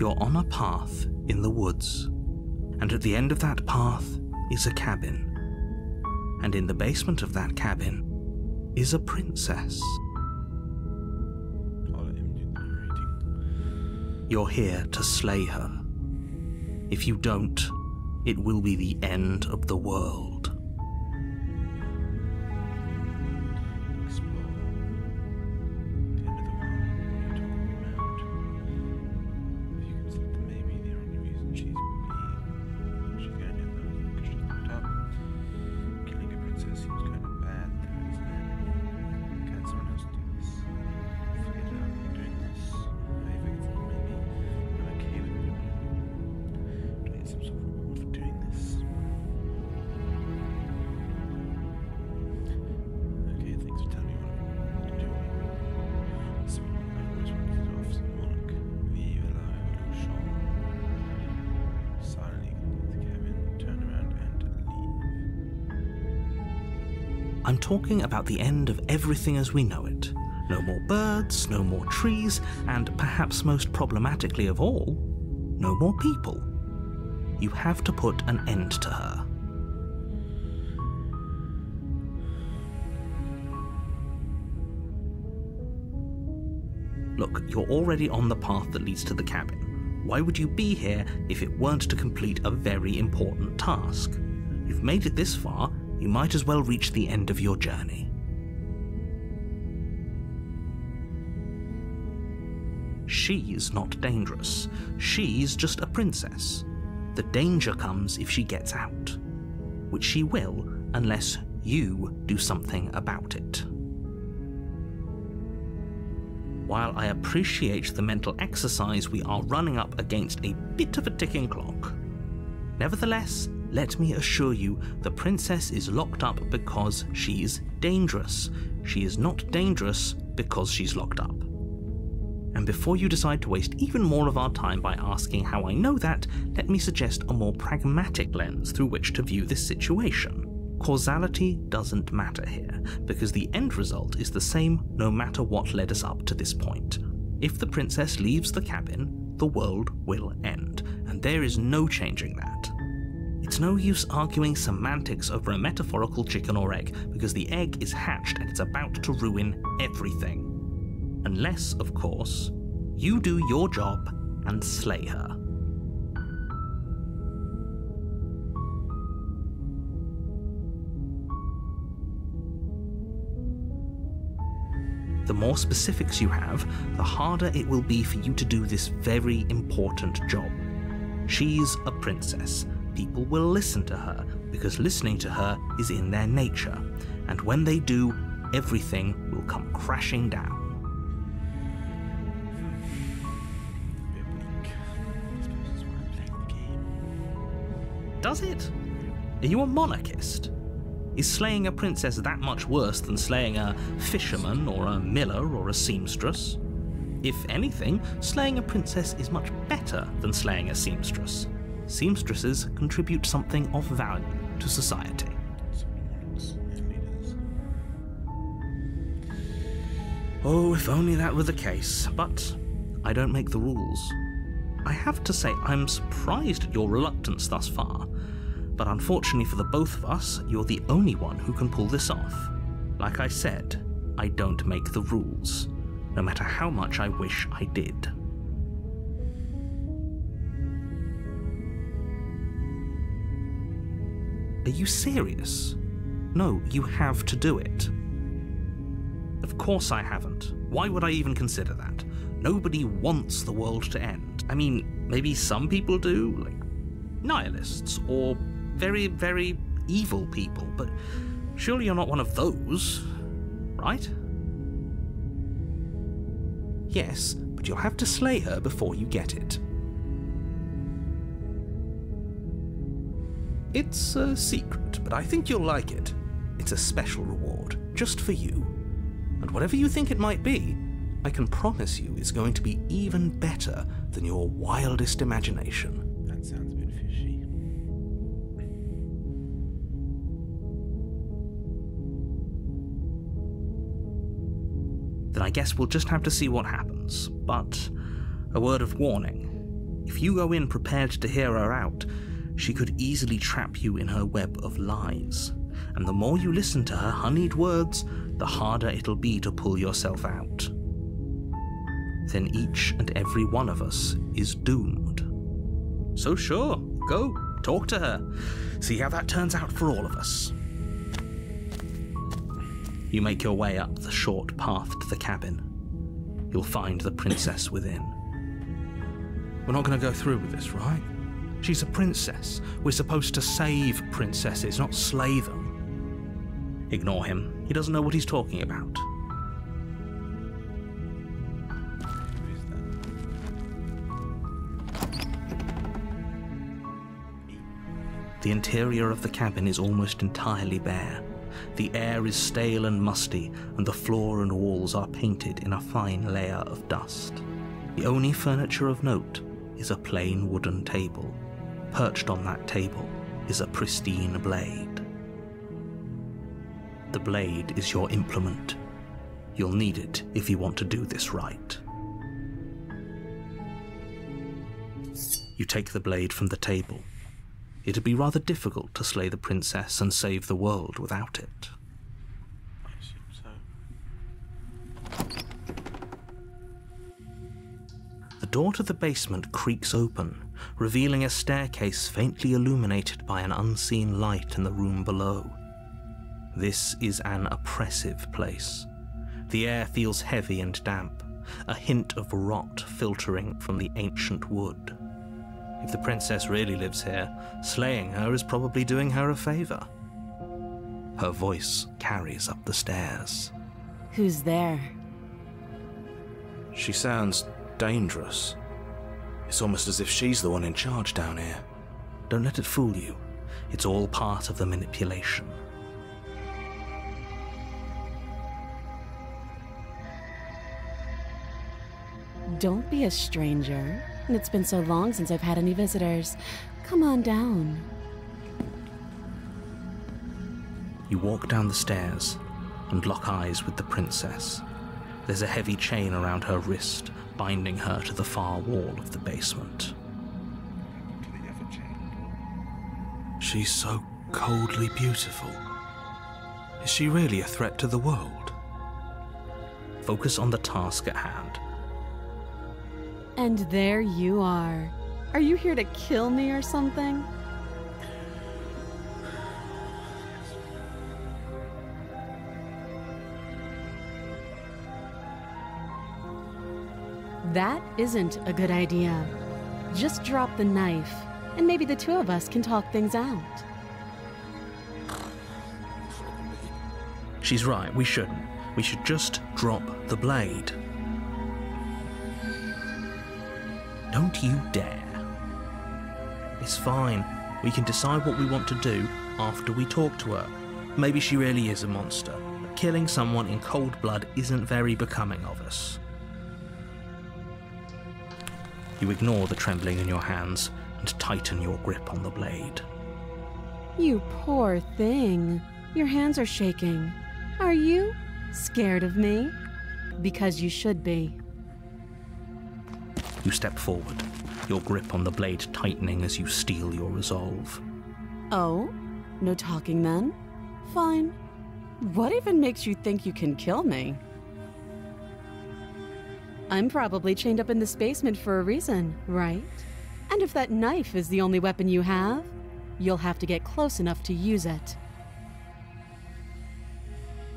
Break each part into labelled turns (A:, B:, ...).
A: You're on a path in the woods, and at the end of that path is a cabin. And in the basement of that cabin is a princess. You're here to slay her. If you don't, it will be the end of the world.
B: Talking about the
A: end of everything as we know it. No more birds, no more trees, and perhaps most problematically of all, no more people. You have to put an end to her. Look, you're already on the path that leads to the cabin. Why would you be here if it weren't to complete a very important task? You've made it this far, you might as well reach the end of your journey. She's not dangerous. She's just a princess. The danger comes if she gets out, which she will unless you do something about it. While I appreciate the mental exercise, we are running up against a bit of a ticking clock. Nevertheless, let me assure you, the princess is locked up because she's dangerous. She is not dangerous because she's locked up. And before you decide to waste even more of our time by asking how I know that, let me suggest a more pragmatic lens through which to view this situation. Causality doesn't matter here, because the end result is the same no matter what led us up to this point. If the princess leaves the cabin, the world will end, and there is no changing that. It's no use arguing semantics over a metaphorical chicken or egg, because the egg is hatched and it's about to ruin everything. Unless, of course, you do your job and slay her. The more specifics you have, the harder it will be for you to do this very important job. She's a princess. People will listen to her because listening to her is in their nature. And when they do, everything will come crashing down. Does it? Are you a monarchist? Is slaying a princess that much worse than slaying a fisherman or a miller or a seamstress? If anything, slaying a princess is much better than slaying a seamstress. Seamstresses contribute something of value to society. Oh, if only that were the case, but I don't make the rules. I have to say, I'm surprised at your reluctance thus far, but unfortunately for the both of us, you're the only one who can pull this off. Like I said, I don't make the rules, no matter how much I wish I did. Are you serious? No, you have to do it. Of course I haven't. Why would I even consider that? Nobody wants the world to end. I mean, maybe some people do, like nihilists or very, very evil people, but surely you're not one of those, right? Yes, but you'll have to slay her before you get it. It's a secret, but I think you'll like it. It's a special reward, just for you. And whatever you think it might be, I can promise you it's going to be even better than your wildest imagination.
B: That sounds a bit fishy.
A: Then I guess we'll just have to see what happens. But a word of warning If you go in prepared to hear her out, she could easily trap you in her web of lies. And the more you listen to her honeyed words, the harder it'll be to pull yourself out. Then each and every one of us is doomed. So, sure, go, talk to her, see how that turns out for all of us. You make your way up the short path to the cabin. You'll find the princess within. We're not going to go through with this, right? She's a princess. We're supposed to save princesses, not slay them. Ignore him. He doesn't know what he's talking about. The interior of the cabin is almost entirely bare. The air is stale and musty, and the floor and walls are painted in a fine layer of dust. The only furniture of note is a plain wooden table. Perched on that table is a pristine blade. The blade is your implement. You'll need it if you want to do this right. You take the blade from the table. It'd be rather difficult to slay the princess and save the world without it.
B: I assume so.
A: The door to the basement creaks open, revealing a staircase faintly illuminated by an unseen light in the room below. This is an oppressive place. The air feels heavy and damp, a hint of rot filtering from the ancient wood. If the princess really lives here, slaying her is probably doing her a favor. Her voice carries up the stairs.
C: Who's there?
A: She sounds dangerous. It's almost as if she's the one in charge down here. Don't let it fool you. It's all part of the manipulation.
C: Don't be a stranger. And it's been so long since I've had any visitors. Come on down.
A: You walk down the stairs and lock eyes with the princess. There's a heavy chain around her wrist, binding her to the far wall of the basement. She's so coldly beautiful. Is she really a threat to the world? Focus on the task at hand.
C: And there you are. Are you here to kill me or something? That isn't a good idea. Just drop the knife, and maybe the two of us can talk things out.
A: She's right, we shouldn't. We should just drop the blade. Don't you dare. It's fine. We can decide what we want to do after we talk to her. Maybe she really is a monster. Killing someone in cold blood isn't very becoming of us. You ignore the trembling in your hands and tighten your grip on the blade.
C: You poor thing. Your hands are shaking. Are you scared of me? Because you should be.
A: You step forward, your grip on the blade tightening as you steel your resolve.
C: Oh? No talking then? Fine. What even makes you think you can kill me? I'm probably chained up in this basement for a reason, right? And if that knife is the only weapon you have, you'll have to get close enough to use it.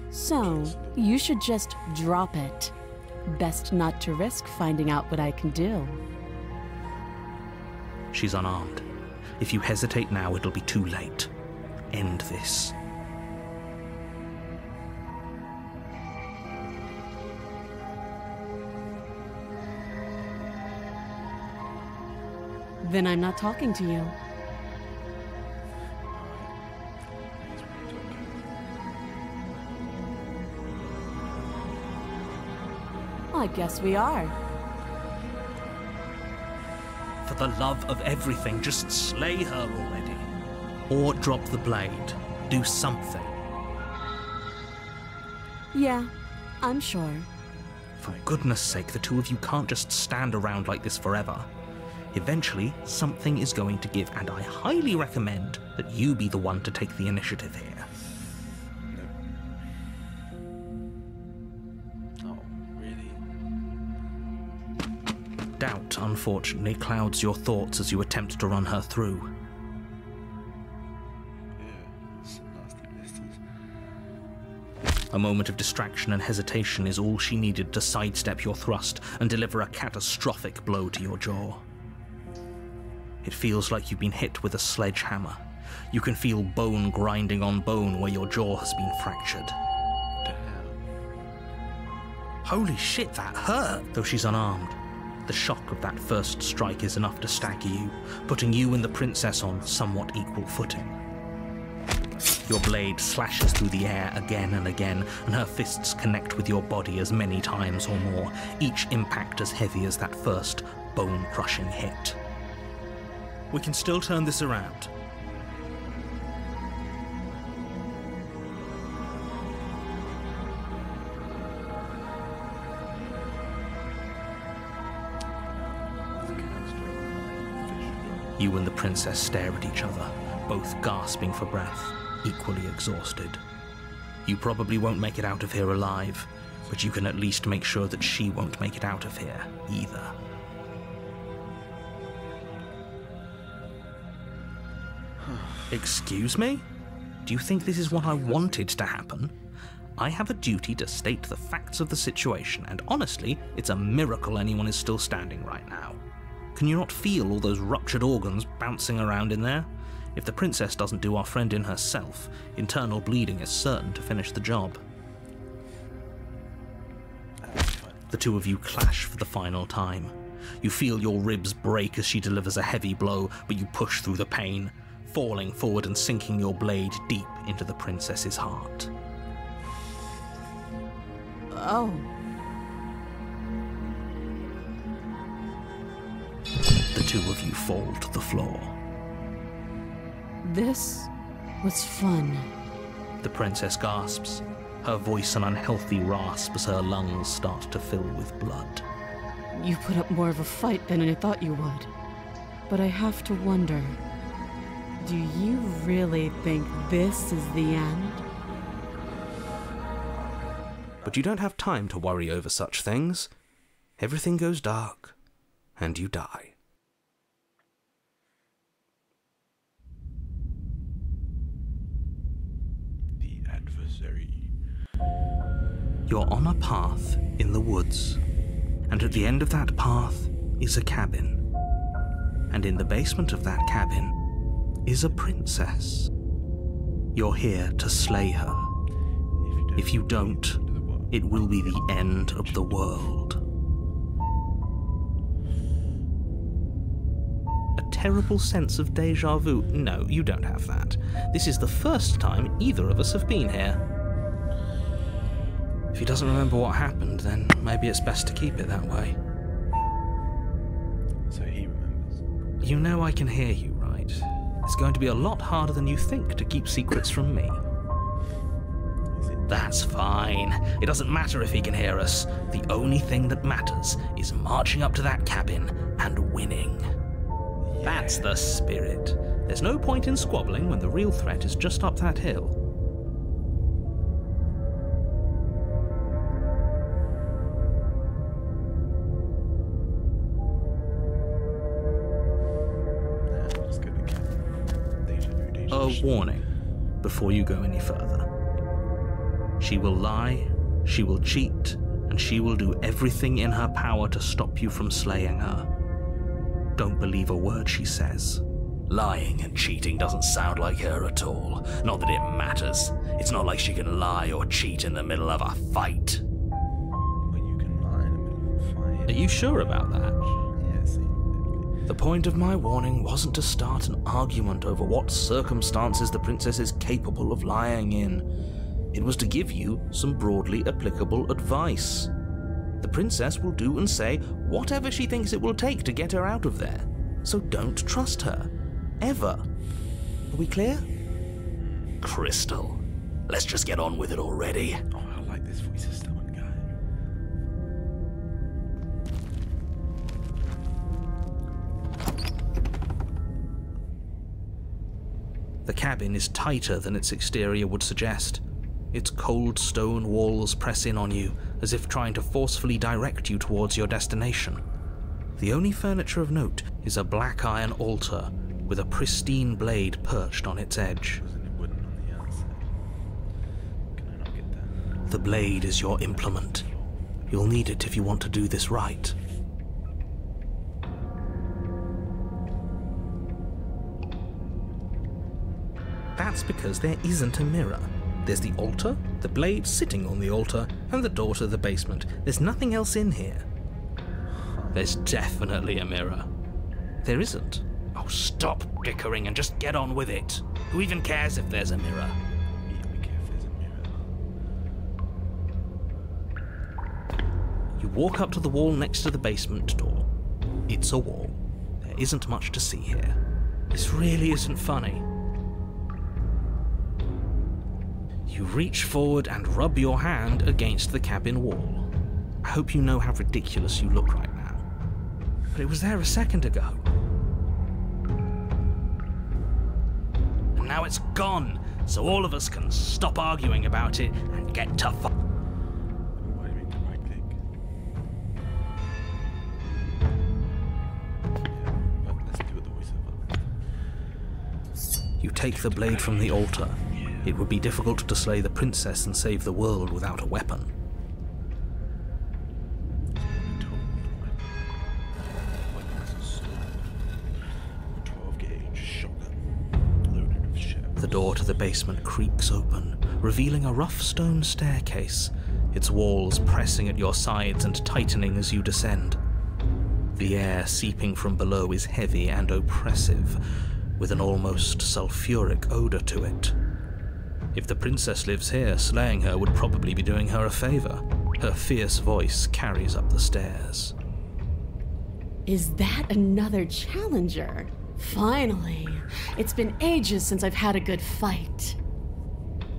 C: So, you should just drop it. Best not to risk finding out what I can do.
A: She's unarmed. If you hesitate now, it'll be too late. End this.
C: Then I'm not talking to you.
B: He's what you're talking
C: I guess we are.
A: For the love of everything, just slay her already. Or drop the blade. Do something.
C: Yeah, I'm sure.
A: For goodness sake, the two of you can't just stand around like this forever. Eventually, something is going to give, and I highly recommend that you be the one to take the initiative here.
B: No. Oh, really?
A: Doubt, unfortunately, clouds your thoughts as you attempt to run her through.
B: Yeah. Some nasty.
A: A moment of distraction and hesitation is all she needed to sidestep your thrust and deliver a catastrophic blow to your jaw. It feels like you've been hit with a sledgehammer. You can feel bone grinding on bone where your jaw has been fractured.
B: Hell?
A: Holy shit, that hurt! Though she's unarmed. The shock of that first strike is enough to stagger you, putting you and the princess on somewhat equal footing. Your blade slashes through the air again and again, and her fists connect with your body as many times or more, each impact as heavy as that first bone crushing hit. We can still turn this around. You and the princess stare at each other, both gasping for breath, equally exhausted. You probably won't make it out of here alive, but you can at least make sure that she won't make it out of here either. Excuse me? Do you think this is what I wanted to happen? I have a duty to state the facts of the situation, and honestly, it's a miracle anyone is still standing right now. Can you not feel all those ruptured organs bouncing around in there? If the princess doesn't do our friend in herself, internal bleeding is certain to finish the job. The two of you clash for the final time. You feel your ribs break as she delivers a heavy blow, but you push through the pain, falling forward and sinking your blade deep into the princess's heart.
C: Oh,
A: The two of you fall to the floor.
C: this was fun.
A: The princess gasps, her voice an unhealthy rasp as her lungs start to fill with blood.
C: You put up more of a fight than I thought you would. But I have to wonder do you really think this is the end?
A: But you don't have time to worry over such things. Everything goes dark, and you die.
B: The adversary.
A: You're on a path in the woods, and at the end of that path is a cabin. And in the basement of that cabin is a princess. You're here to slay her.
B: If you don't,
A: If you don't,
B: into the world.
A: it will be the end of the world. A terrible sense of deja vu. No, you don't have that. This is the first time either of us have been here. If he doesn't remember what happened, then maybe it's best to keep it that way.
B: So he remembers.
A: You know I can hear you? It's going to be a lot harder than you think to keep secrets from me. That's fine. It doesn't matter if he can hear us. The only thing that matters is marching up to that cabin and winning. That's the spirit. There's no point in squabbling when the real threat is just up that hill. A warning before you go any further. She will lie, she will cheat, and she will do everything in her power to stop you from slaying her. Don't believe a word she says. Lying and cheating doesn't sound like her at all. Not that it matters. It's not like she can lie or cheat in the middle of a fight.
B: When you can lie in the middle of a fight.
A: Are you sure about that? The point of my warning wasn't to start an argument over what circumstances the princess is capable of lying in. It was to give you some broadly applicable advice. The princess will do and say whatever she thinks it will take to get her out of there. So don't trust her. Ever. Are we clear? Crystal, let's just get on with it already. The cabin is tighter than its exterior would suggest. Its cold stone walls press in on you, as if trying to forcefully direct you towards your destination. The only furniture of note is a black iron altar with a pristine blade perched on its edge.
B: The
A: blade is your implement. You'll need it if you want to do this right. That's because there isn't a mirror. There's the altar, the blade sitting on the altar, and the door to the basement. There's nothing else in here. There's definitely a mirror. There isn't. Oh, stop bickering and just get on with it. Who even cares if there's a mirror?
B: Yeah, we care if there's a mirror.
A: You walk up to the wall next to the basement door. It's a wall. There isn't much to see here. This really isn't funny. You reach forward and rub your hand against the cabin wall. I hope you know how ridiculous you look right now. But it was there a second ago. And now it's gone, so all of us can stop arguing about it and get to fu-
B: do you mean to right click? But let's do it the voiceover.
A: You take the blade from the altar. It would be difficult to slay the princess and save the world without a weapon.
B: I'm told weapon. Weapon is a sword. A 12 gauge shotgun. Loaded with shells.
A: The door to the basement creaks open, revealing a rough stone staircase, its walls pressing at your sides and tightening as you descend. The air seeping from below is heavy and oppressive, with an almost sulphuric odor to it. If the princess lives here, slaying her would probably be doing her a favor. Her fierce voice carries up the stairs.
C: Is that another challenger? Finally. It's been ages since I've had a good fight.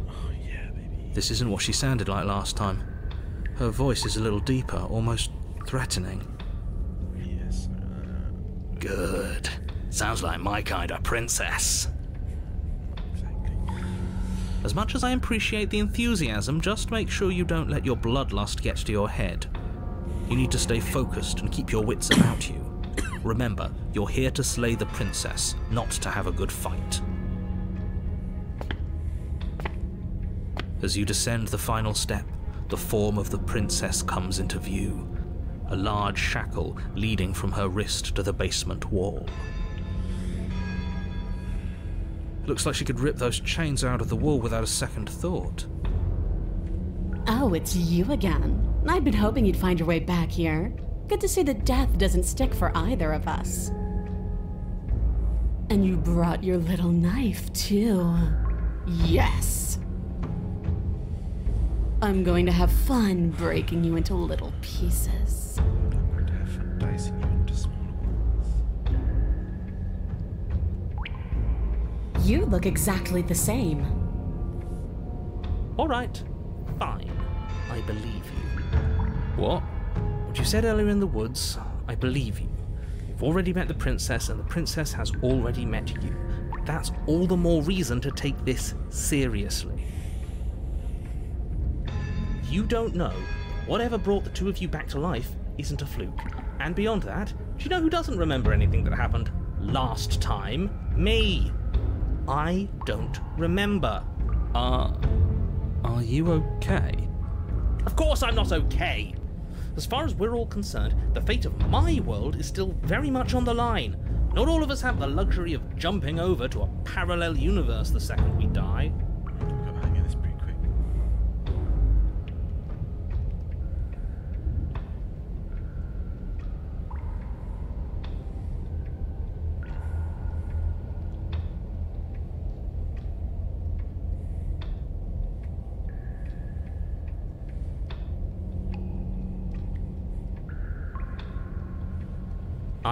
B: Oh, yeah, baby.
A: This isn't what she sounded like last time. Her voice is a little deeper, almost threatening.
B: Yes. Uh,
A: Good. Sounds like my kind of princess. As much as I appreciate the enthusiasm, just make sure you don't let your bloodlust get to your head. You need to stay focused and keep your wits about you. Remember, you're here to slay the princess, not to have a good fight. As you descend the final step, the form of the princess comes into view. A large shackle leading from her wrist to the basement wall. Looks like she could rip those chains out of the wall without a second thought.
C: Oh, it's you again. I'd been hoping you'd find your way back here. Good to see that death doesn't stick for either of us. And you brought your little knife, too. Yes! I'm going to have fun breaking you into little pieces.
B: You
C: look exactly the same.
A: All right, fine. I believe you. What? What you said earlier in the woods, I believe you. You've already met the princess, and the princess has already met you. That's all the more reason to take this seriously. You don't know whatever brought the two of you back to life isn't a fluke. And beyond that, do you know who doesn't remember anything that happened last time? Me. I don't remember. Uh, are you okay? Of course I'm not okay! As far as we're all concerned, the fate of my world is still very much on the line. Not all of us have the luxury of jumping over to a parallel universe the second we die.
B: We've got the hang of this pretty quick.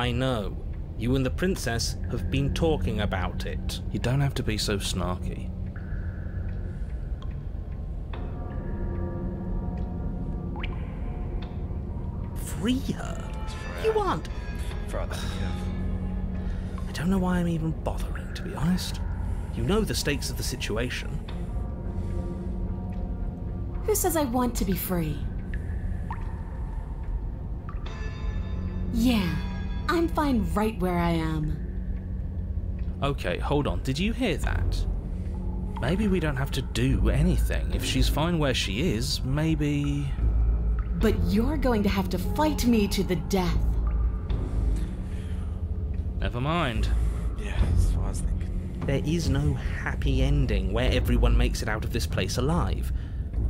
A: I know. You and the princess have been talking about it. You don't have to be so snarky. Free her? You want?
B: Throw that yeah.
A: I don't know why I'm even bothering, to be honest. You know the stakes of the situation.
C: Who says I want to be free? Yeah, I'm fine right where I am.
A: Okay, hold on. Did you hear that? Maybe we don't have to do anything. If she's fine where she is, maybe.
C: But you're going to have to fight me to the death.
A: Never mind.
B: Yeah, that's what I was thinking.
A: There is no happy ending where everyone makes it out of this place alive.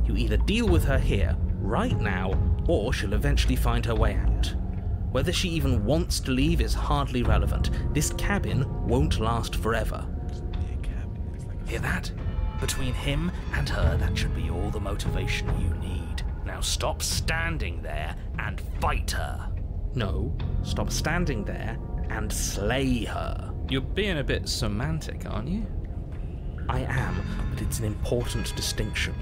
A: You either deal with her here, right now, or she'll eventually find her way out. Whether she even wants to leave is hardly relevant. This cabin won't last forever.
B: Yeah, cabin. It's like
A: Hear that? Between him and her, that should be all the motivation you need. Now stop standing there and fight her. No, stop standing there and slay her. You're being a bit semantic, aren't you? I am, but it's an important distinction.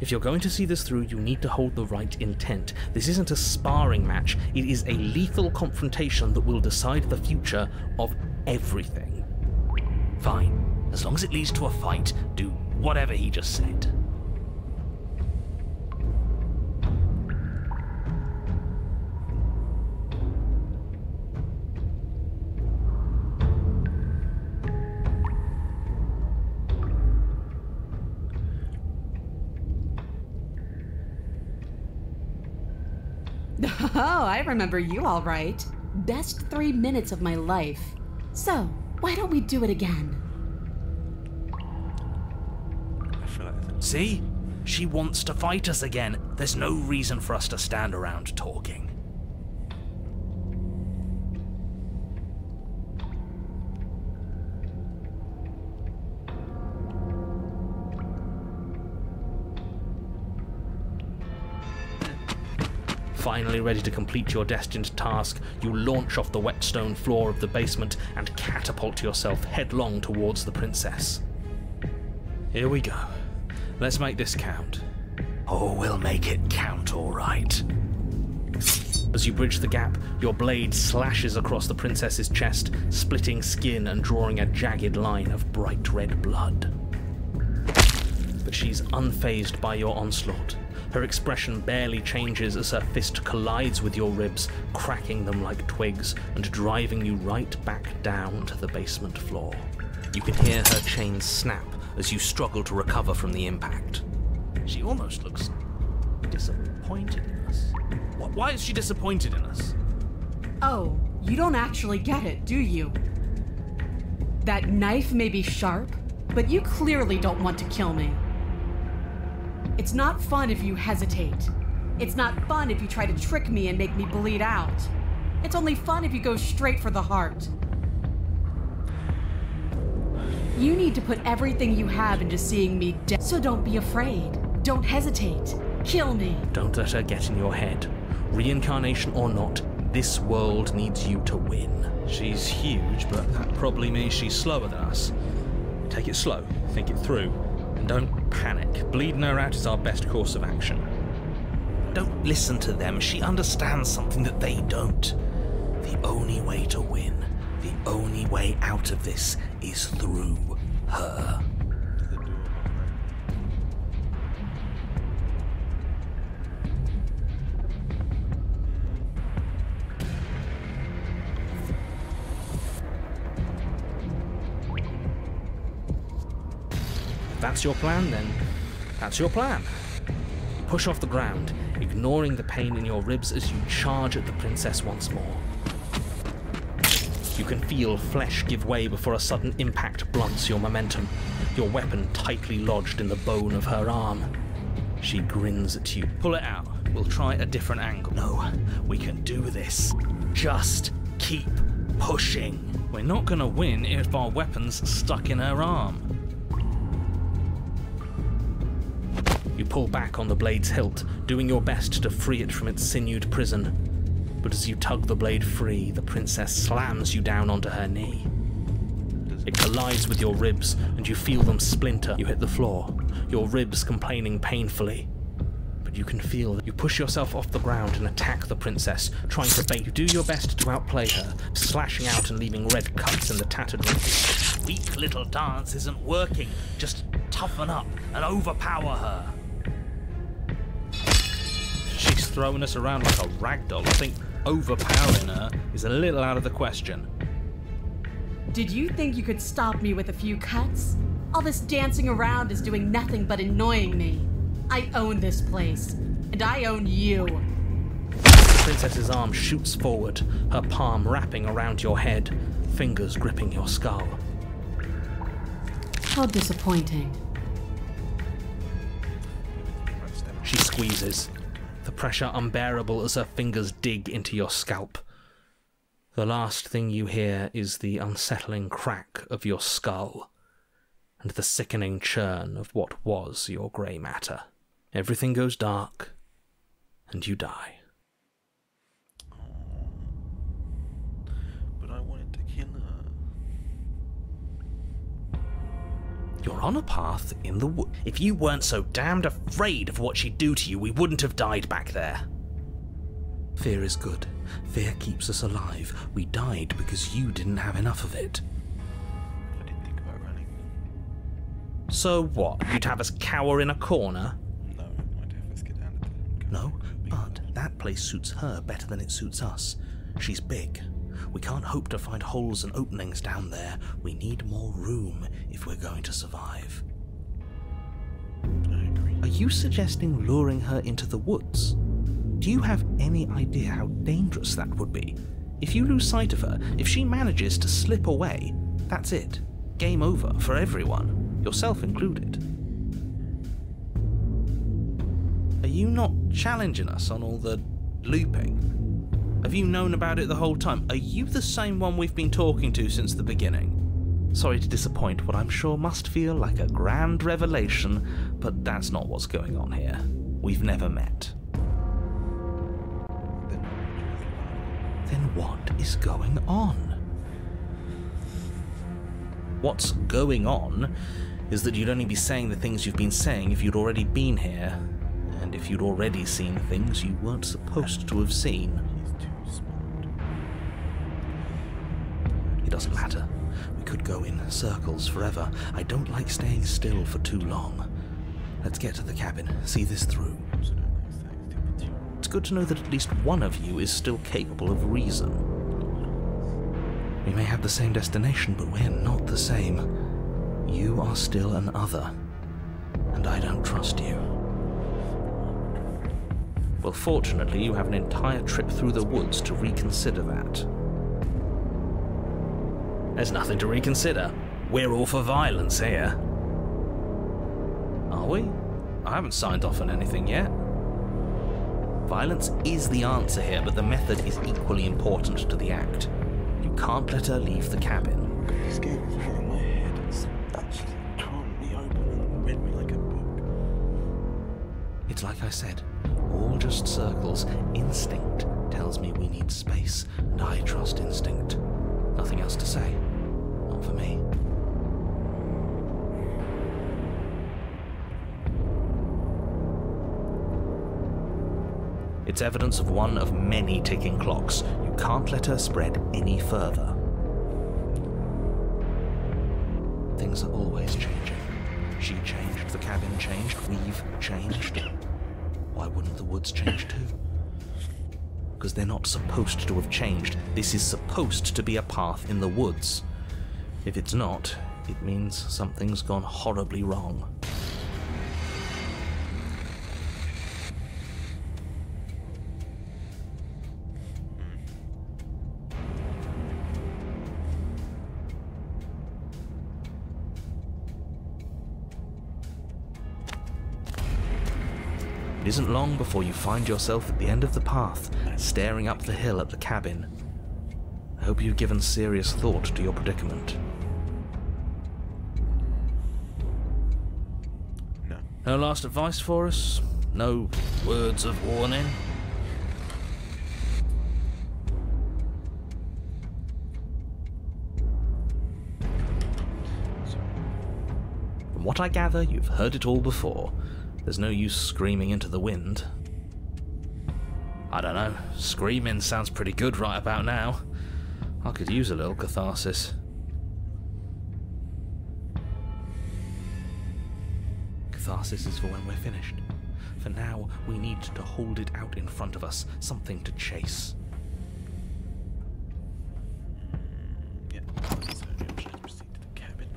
A: If you're going to see this through, you need to hold the right intent. This isn't a sparring match, it is a lethal confrontation that will decide the future of everything. Fine. As long as it leads to a fight, do whatever he just said.
C: Remember you all right. Best three minutes of my life. So, why don't we do it again?
A: See? She wants to fight us again. There's no reason for us to stand around talking. Finally ready to complete your destined task, you launch off the wet stone floor of the basement and catapult yourself headlong towards the princess. Here we go. Let's make this count. Oh, we'll make it count, all right. As you bridge the gap, your blade slashes across the princess's chest, splitting skin and drawing a jagged line of bright red blood. But she's unfazed by your onslaught. Her expression barely changes as her fist collides with your ribs, cracking them like twigs and driving you right back down to the basement floor. You can hear her chains snap as you struggle to recover from the impact. She almost looks disappointed in us. Why is she disappointed in us?
C: Oh, you don't actually get it, do you? That knife may be sharp, but you clearly don't want to kill me. It's not fun if you hesitate. It's not fun if you try to trick me and make me bleed out. It's only fun if you go straight for the heart. You need to put everything you have into seeing me dead, so don't be afraid. Don't hesitate. Kill me.
A: Don't let her get in your head. Reincarnation or not, this world needs you to win. She's huge, but that probably means she's slower than us. Take it slow, think it through, and don't panic. Bleeding her out is our best course of action. Don't listen to them. She understands something that they don't. The only way to win, the only way out of this is through her. That's your plan, then that's your plan. Push off the ground, ignoring the pain in your ribs as you charge at the princess once more. You can feel flesh give way before a sudden impact blunts your momentum, your weapon tightly lodged in the bone of her arm. She grins at you. Pull it out. We'll try a different angle. No, we can do this. Just keep pushing. We're not gonna win if our weapon's stuck in her arm. Pull back on the blade's hilt, doing your best to free it from its sinewed prison. But as you tug the blade free, the princess slams you down onto her knee. It collides with your ribs, and you feel them splinter. You hit the floor, your ribs complaining painfully. But you can feel that you push yourself off the ground and attack the princess, trying to bait. You do your best to outplay her, slashing out and leaving red cuts in the tattered robe. Weak little dance isn't working. Just toughen up and overpower her. Throwing us around like a rag doll. I think overpowering her is a little out of the question.
C: Did you think you could stop me with a few cuts? All this dancing around is doing nothing but annoying me. I own this place, and I own you.
A: The princess's arm shoots forward, her palm wrapping around your head, fingers gripping your skull.
C: How disappointing.
A: She squeezes, the pressure unbearable as her fingers dig into your scalp. The last thing you hear is the unsettling crack of your skull and the sickening churn of what was your grey matter. Everything goes dark, and you die.
B: But I wanted to kill her.
A: You're on a path in the wood. If you weren't so damned afraid of what she'd do to you, we wouldn't have died back there. Fear is good. Fear keeps us alive. We died because you didn't have enough of it.
B: I didn't think about running.
A: So what? You'd have us cower in a corner?
B: No, I'd have us get of there.
A: No, but that place suits her better than it suits us. She's big. We can't hope to find holes and openings down there. We need more room if we're going to survive. Are you suggesting luring her into the woods? Do you have any idea how dangerous that would be? If you lose sight of her, if she manages to slip away, that's it. Game over for everyone, yourself included. Are you not challenging us on all the looping? Have you known about it the whole time? Are you the same one we've been talking to since the beginning? Sorry to disappoint what I'm sure must feel like a grand revelation, but that's not what's going on here. We've never met.
B: Then
A: what is going on? What's going on is that you'd only be saying the things you've been saying if you'd already been here, and if you'd already seen things you weren't supposed to have seen. It doesn't matter. Could go in circles forever. I don't like staying still for too long. Let's get to the cabin, see this through. It's good to know that at least one of you is still capable of reason. We may have the same destination, but we're not the same. You are still an other, and I don't trust you. Well, fortunately, you have an entire trip through the woods to reconsider that. There's nothing to reconsider. We're all for violence here. Are we? I haven't signed off on anything yet. Violence is the answer here, but the method is equally important to the act. You can't let her leave the cabin.
B: This game is my head. It's actually torn me open and read me like a book.
A: It's like I said, all just circles. Instinct tells me we need space, and I trust instinct. Nothing else to say. Not for me. It's evidence of one of many ticking clocks. You can't let her spread any further. Things are always changing. She changed, the cabin changed, we've changed. Why wouldn't the woods change too? Because they're not supposed to have changed. This is supposed to be a path in the woods. If it's not, it means something's gone horribly wrong. It isn't long before you find yourself at the end of the path, staring up the hill at the cabin. I hope you've given serious thought to your predicament.
B: No.
A: No last advice for us? No words of warning? From what I gather, you've heard it all before. There's no use screaming into the wind. I don't know, screaming sounds pretty good right about now. I could use a little catharsis. Catharsis is for when we're finished. For now, we need to hold it out in front of us, something to chase.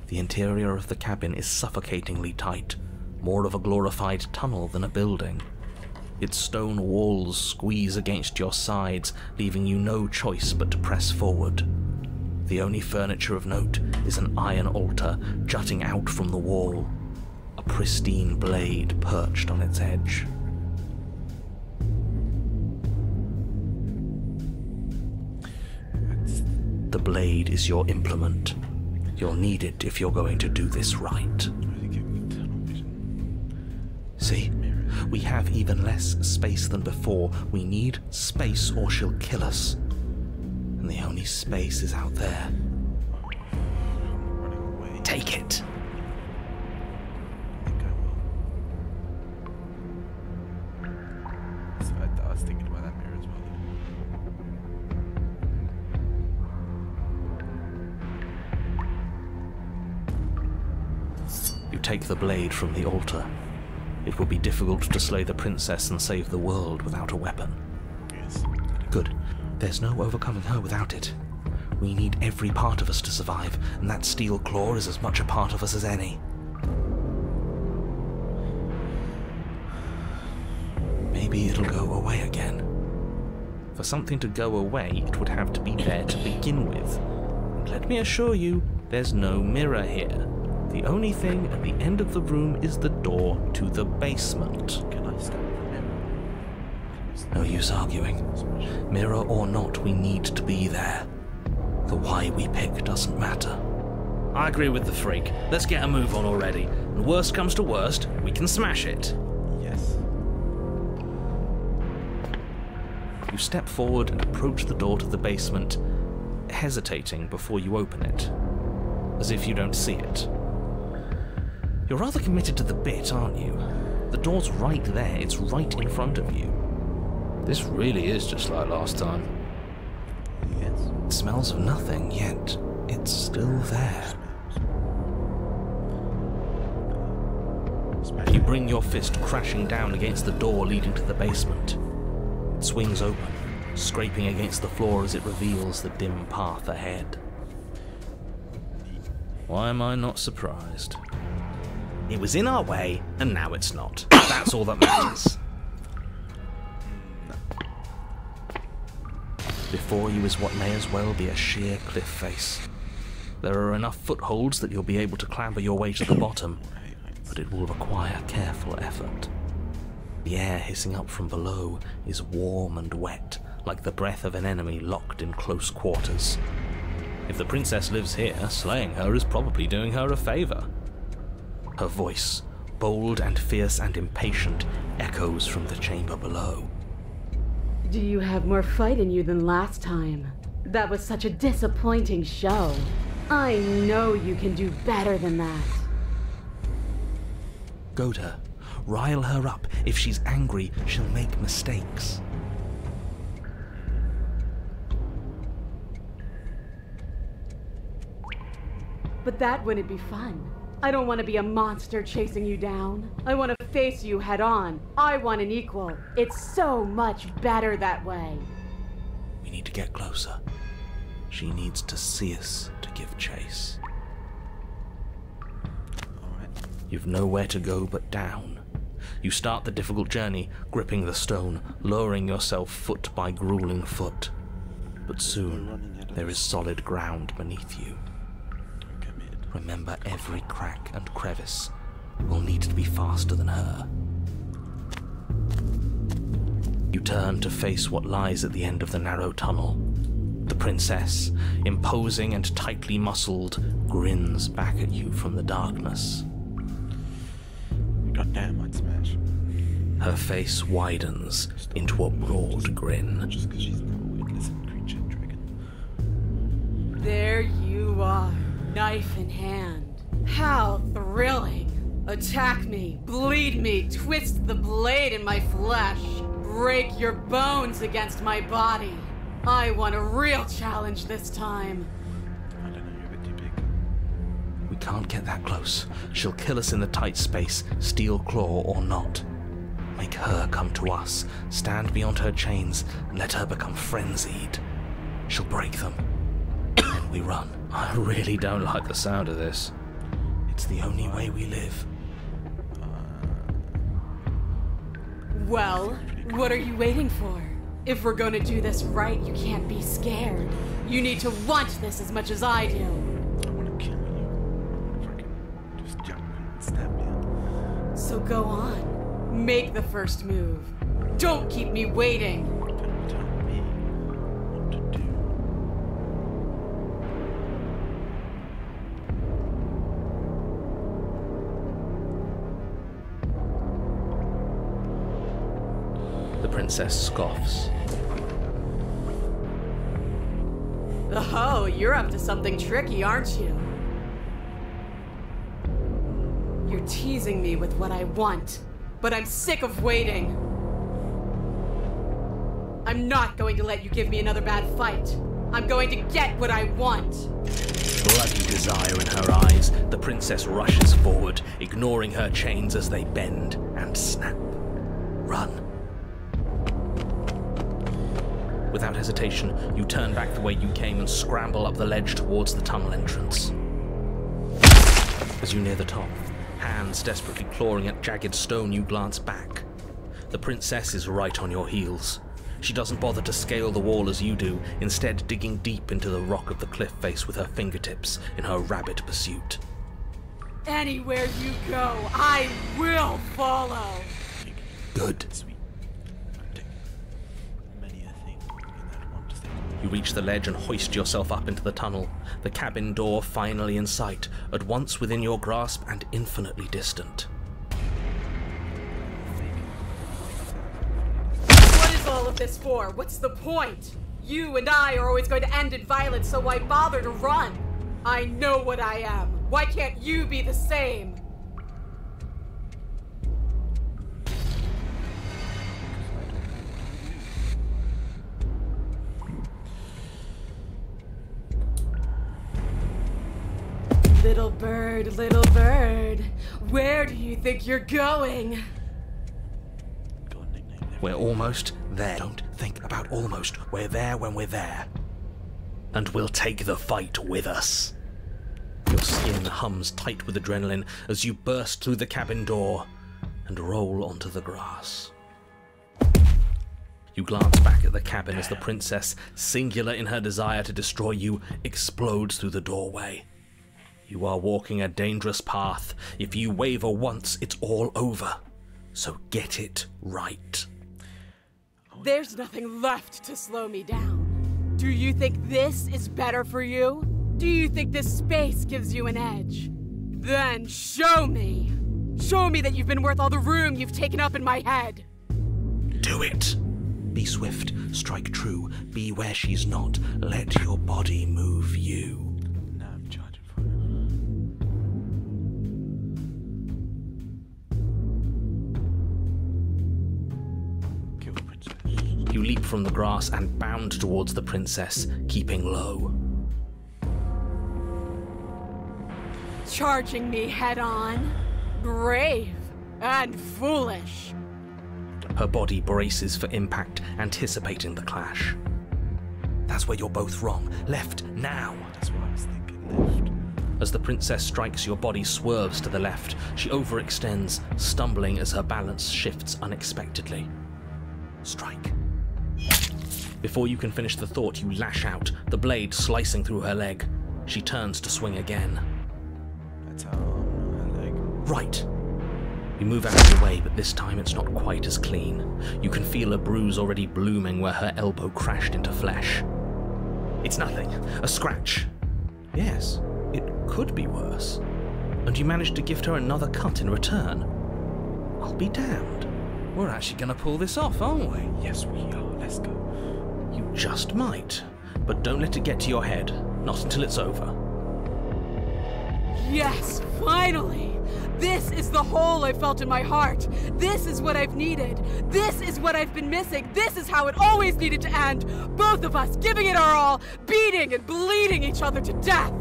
B: The
A: interior of the cabin is suffocatingly tight, more of a glorified tunnel than a building. Its stone walls squeeze against your sides, leaving you no choice but to press forward. The only furniture of note is an iron altar jutting out from the wall, a pristine blade perched on its edge. The blade is your implement. You'll need it if you're going to do this right. We have even less space than before. We need space or she'll kill us. And the only space is out there. Take it. Take the blade from the altar. It would be difficult to slay the princess and save the world without a weapon.
B: Yes.
A: Good. There's no overcoming her without it. We need every part of us to survive, and that steel claw is as much a part of us as any. Maybe it'll go away again. For something to go away, it would have to be there to begin with. And let me assure you, there's no mirror here. The only thing at the end of the room is the door to the basement.
B: Can I stop the mirror? Can I stop
A: No use arguing. Mirror or not, we need to be there. The why we pick doesn't matter. I agree with the freak. Let's get a move on already. And worst comes to worst, we can smash it.
B: Yes.
A: You step forward and approach the door to the basement, hesitating before you open it, as if you don't see it. You're rather committed to the bit, aren't you? The door's right there, it's right in front of you. This really is just like last time.
B: Yes.
A: It smells of nothing, yet it's still there. You bring your fist crashing down against the door leading to the basement. It swings open, scraping against the floor as it reveals the dim path ahead. Why am I not surprised? It was in our way, and now it's not. That's all that matters. Before you is what may as well be a sheer cliff face. There are enough footholds that you'll be able to clamber your way to the bottom, but it will require careful effort. The air hissing up from below is warm and wet, like the breath of an enemy locked in close quarters. If the princess lives here, slaying her is probably doing her a favour. Her voice, bold and fierce and impatient, echoes from the chamber below.
C: Do you have more fight in you than last time? That was such a disappointing show. I know you can do better than that.
A: Goad her, rile her up. If she's angry, she'll make mistakes.
C: But that wouldn't be fun. I don't want to be a monster chasing you down. I want to face you head on. I want an equal. It's so much better that way.
A: We need to get closer. She needs to see us to give chase.
B: Alright.
A: You've nowhere to go but down. You start the difficult journey, gripping the stone, lowering yourself foot by grueling foot. But soon, there is solid ground beneath you.
B: I'm committed.
A: Remember every crack and crevice. We'll need to be faster than her. You turn to face what lies at the end of the narrow tunnel. The princess, imposing and tightly muscled, grins back at you from the darkness.
B: God damn, I'd smash.
A: Her face widens into a broad grin.
B: Just because she's not a weird lizard creature dragon.
C: There you are, knife in hand. How thrilling. Attack me, bleed me, twist the blade in my flesh, break your bones against my body. I want a real challenge this time.
B: I don't know, you're a bit too big.
A: We can't get that close. She'll kill us in the tight space, steel claw or not. Make her come to us, stand beyond her chains, and let her become frenzied. She'll break them. and we run. I really don't like the sound of this. It's the only way we live.
C: Uh, well, what are you waiting for? If we're gonna do this right, you can't be scared. You need to want this as much as I do.
B: I want to kill you. Freaking just jump and stab me.
C: So go on. Make the first move. Don't keep me waiting.
A: Princess scoffs.
C: Oh, you're up to something tricky, aren't you? You're teasing me with what I want, but I'm sick of waiting. I'm not going to let you give me another bad fight. I'm going to get what I want.
A: Bloody desire in her eyes, the princess rushes forward, ignoring her chains as they bend and snap. Run. Without hesitation, you turn back the way you came and scramble up the ledge towards the tunnel entrance. As you near the top, hands desperately clawing at jagged stone, you glance back. The princess is right on your heels. She doesn't bother to scale the wall as you do, instead, digging deep into the rock of the cliff face with her fingertips in her rabid pursuit.
C: Anywhere you go, I will follow.
A: Good. You reach the ledge and hoist yourself up into the tunnel, the cabin door finally in sight, at once within your grasp and infinitely distant.
C: What is all of this for? What's the point? You and I are always going to end in violence, so why bother to run? I know what I am. Why can't you be the same? Little bird, little bird, where do you think you're going?
A: We're almost there. Don't think about almost. We're there when we're there. And we'll take the fight with us. Your skin hums tight with adrenaline as you burst through the cabin door and roll onto the grass. You glance back at the cabin as the princess, singular in her desire to destroy you, explodes through the doorway. You are walking a dangerous path. If you waver once, it's all over. So get it right.
C: There's nothing left to slow me down. Do you think this is better for you? Do you think this space gives you an edge? Then show me! Show me that you've been worth all the room you've taken up in my head!
A: Do it! Be swift, strike true, be where she's not. Let your body move you. You leap from the grass and bound towards the princess, keeping low.
C: Charging me head on? Brave and foolish.
A: Her body braces for impact, anticipating the clash. That's where you're both wrong. Left, now!
B: That's what I was thinking. Left.
A: As the princess strikes, your body swerves to the left. She overextends, stumbling as her balance shifts unexpectedly. Strike. Before you can finish the thought, you lash out, the blade slicing through her leg. She turns to swing again.
B: That's how her leg.
A: Right. You move out of the way, but this time it's not quite as clean. You can feel a bruise already blooming where her elbow crashed into flesh. It's nothing. A scratch. Yes, it could be worse. And you managed to gift her another cut in return. I'll be damned. We're actually going to pull this off, aren't we?
B: Yes, we are. Let's go.
A: You just might. But don't let it get to your head. Not until it's over.
C: Yes, finally! This is the hole I felt in my heart. This is what I've needed. This is what I've been missing. This is how it always needed to end. Both of us giving it our all, beating and bleeding each other to death.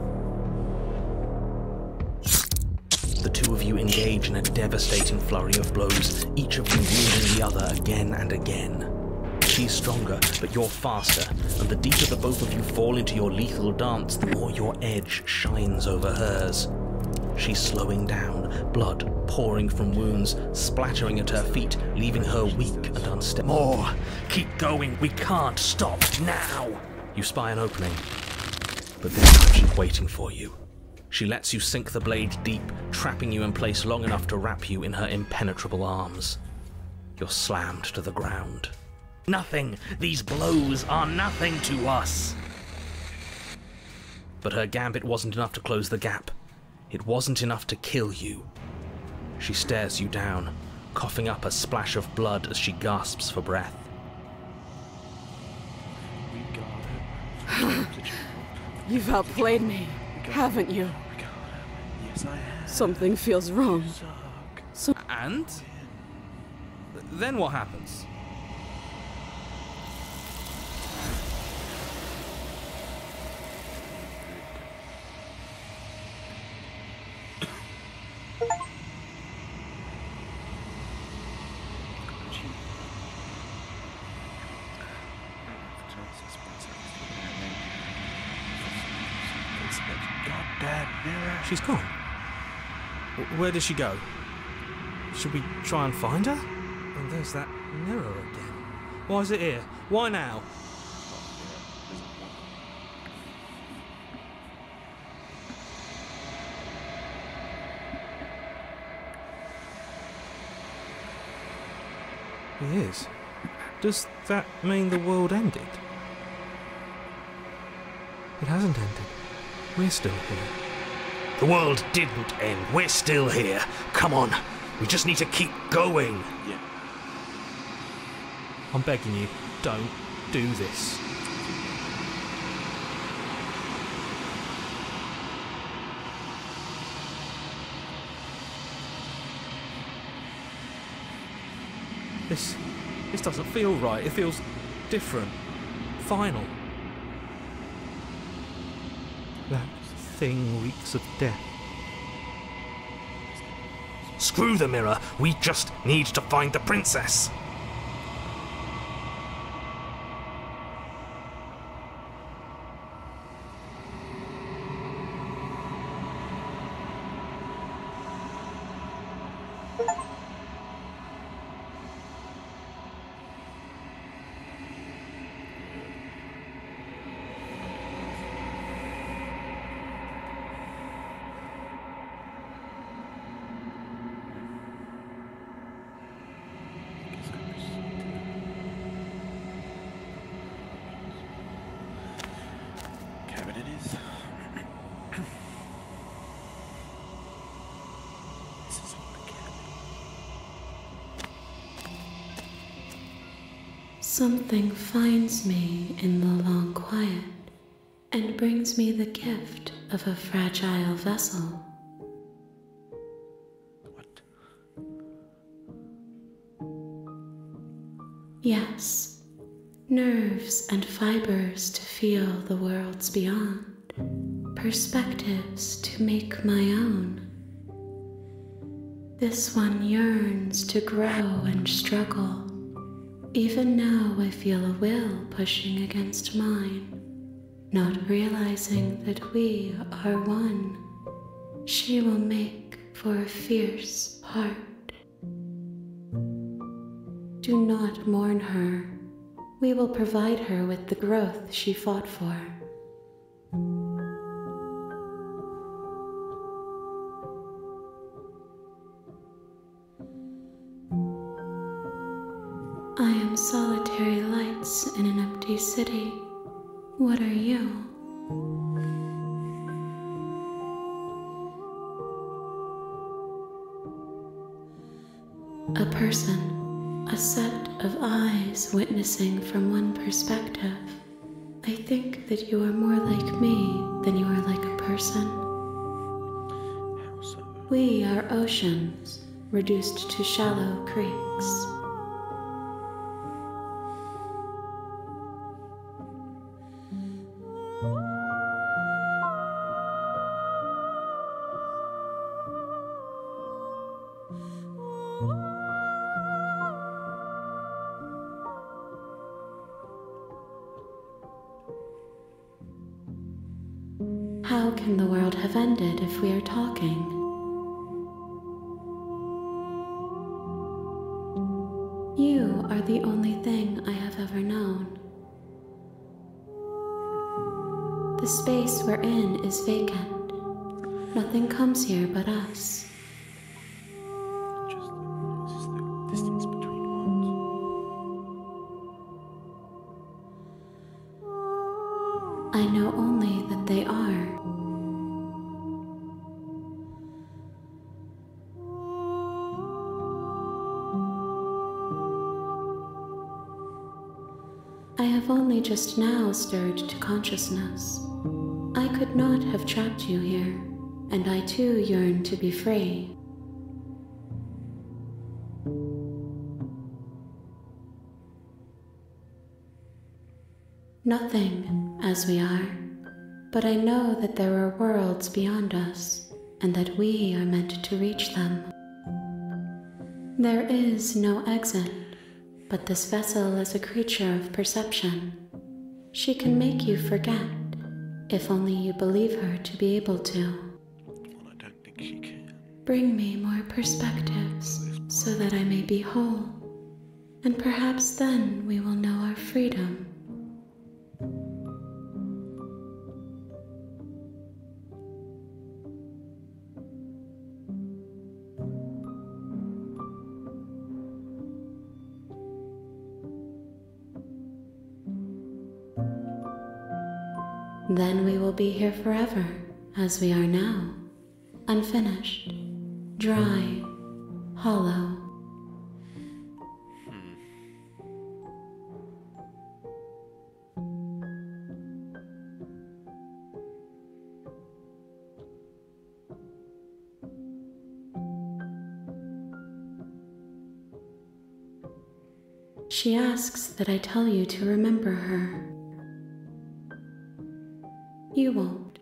A: The two of you engage in a devastating flurry of blows, each of you wounding the other again and again. She's stronger, but you're faster, and the deeper the both of you fall into your lethal dance, the more your edge shines over hers. She's slowing down, blood pouring from wounds, splattering at her feet, leaving her weak and unsteady. More! Keep going! We can't stop now! You spy an opening, but this time she's waiting for you. She lets you sink the blade deep, trapping you in place long enough to wrap you in her impenetrable arms. You're slammed to the ground. Nothing! These blows are nothing to us! But her gambit wasn't enough to close the gap. It wasn't enough to kill you. She stares you down, coughing up a splash of blood as she gasps for breath.
B: We got it. You?
C: You've outplayed me, haven't you?
B: We got it. Yes, I have.
C: Something feels wrong.
B: Suck.
A: And? Then what happens?
B: Goddamn mirror.
A: She's gone. Where does she go? Should we try and find her? And there's that mirror again. Why is it here? Why now? He is. Does that mean the world ended? It hasn't ended. We're still here. The world didn't end. We're still here. Come on. We just need to keep going.
B: Yeah.
A: I'm begging you, don't do this. This this doesn't feel right. It feels different. Final. That thing reeks of death. Screw the mirror. We just need to find the princess.
D: Something finds me in the long quiet and brings me the gift of a fragile vessel.
B: What?
D: Yes, nerves and fibers to feel the worlds beyond, perspectives to make my own. This one yearns to grow and struggle. Even now, I feel a will pushing against mine, not realizing that we are one. She will make for a fierce part. Do not mourn her. We will provide her with the growth she fought for. Solitary lights in an empty city. What are you? A person, a set of eyes witnessing from one perspective. I think that you are more like me than you are like a person. We are oceans reduced to shallow creeks. How can the world have ended if we are talking? You are the only thing I have ever known. The space we're in is vacant. Nothing comes here but us.
B: Just
D: now stirred to consciousness. I could not have trapped you here, and I too yearn to be free. Nothing, as we are, but I know that there are worlds beyond us, and that we are meant to reach them. There is no exit, but this vessel is a creature of perception. She can make you forget, if only you believe her to be able to.
B: Well, I don't think she can.
D: Bring me more perspectives so that I may be whole, and perhaps then we will know our freedom. Then we will be here forever, as we are now, unfinished, dry, hollow. She asks that I tell you to remember her. You won't.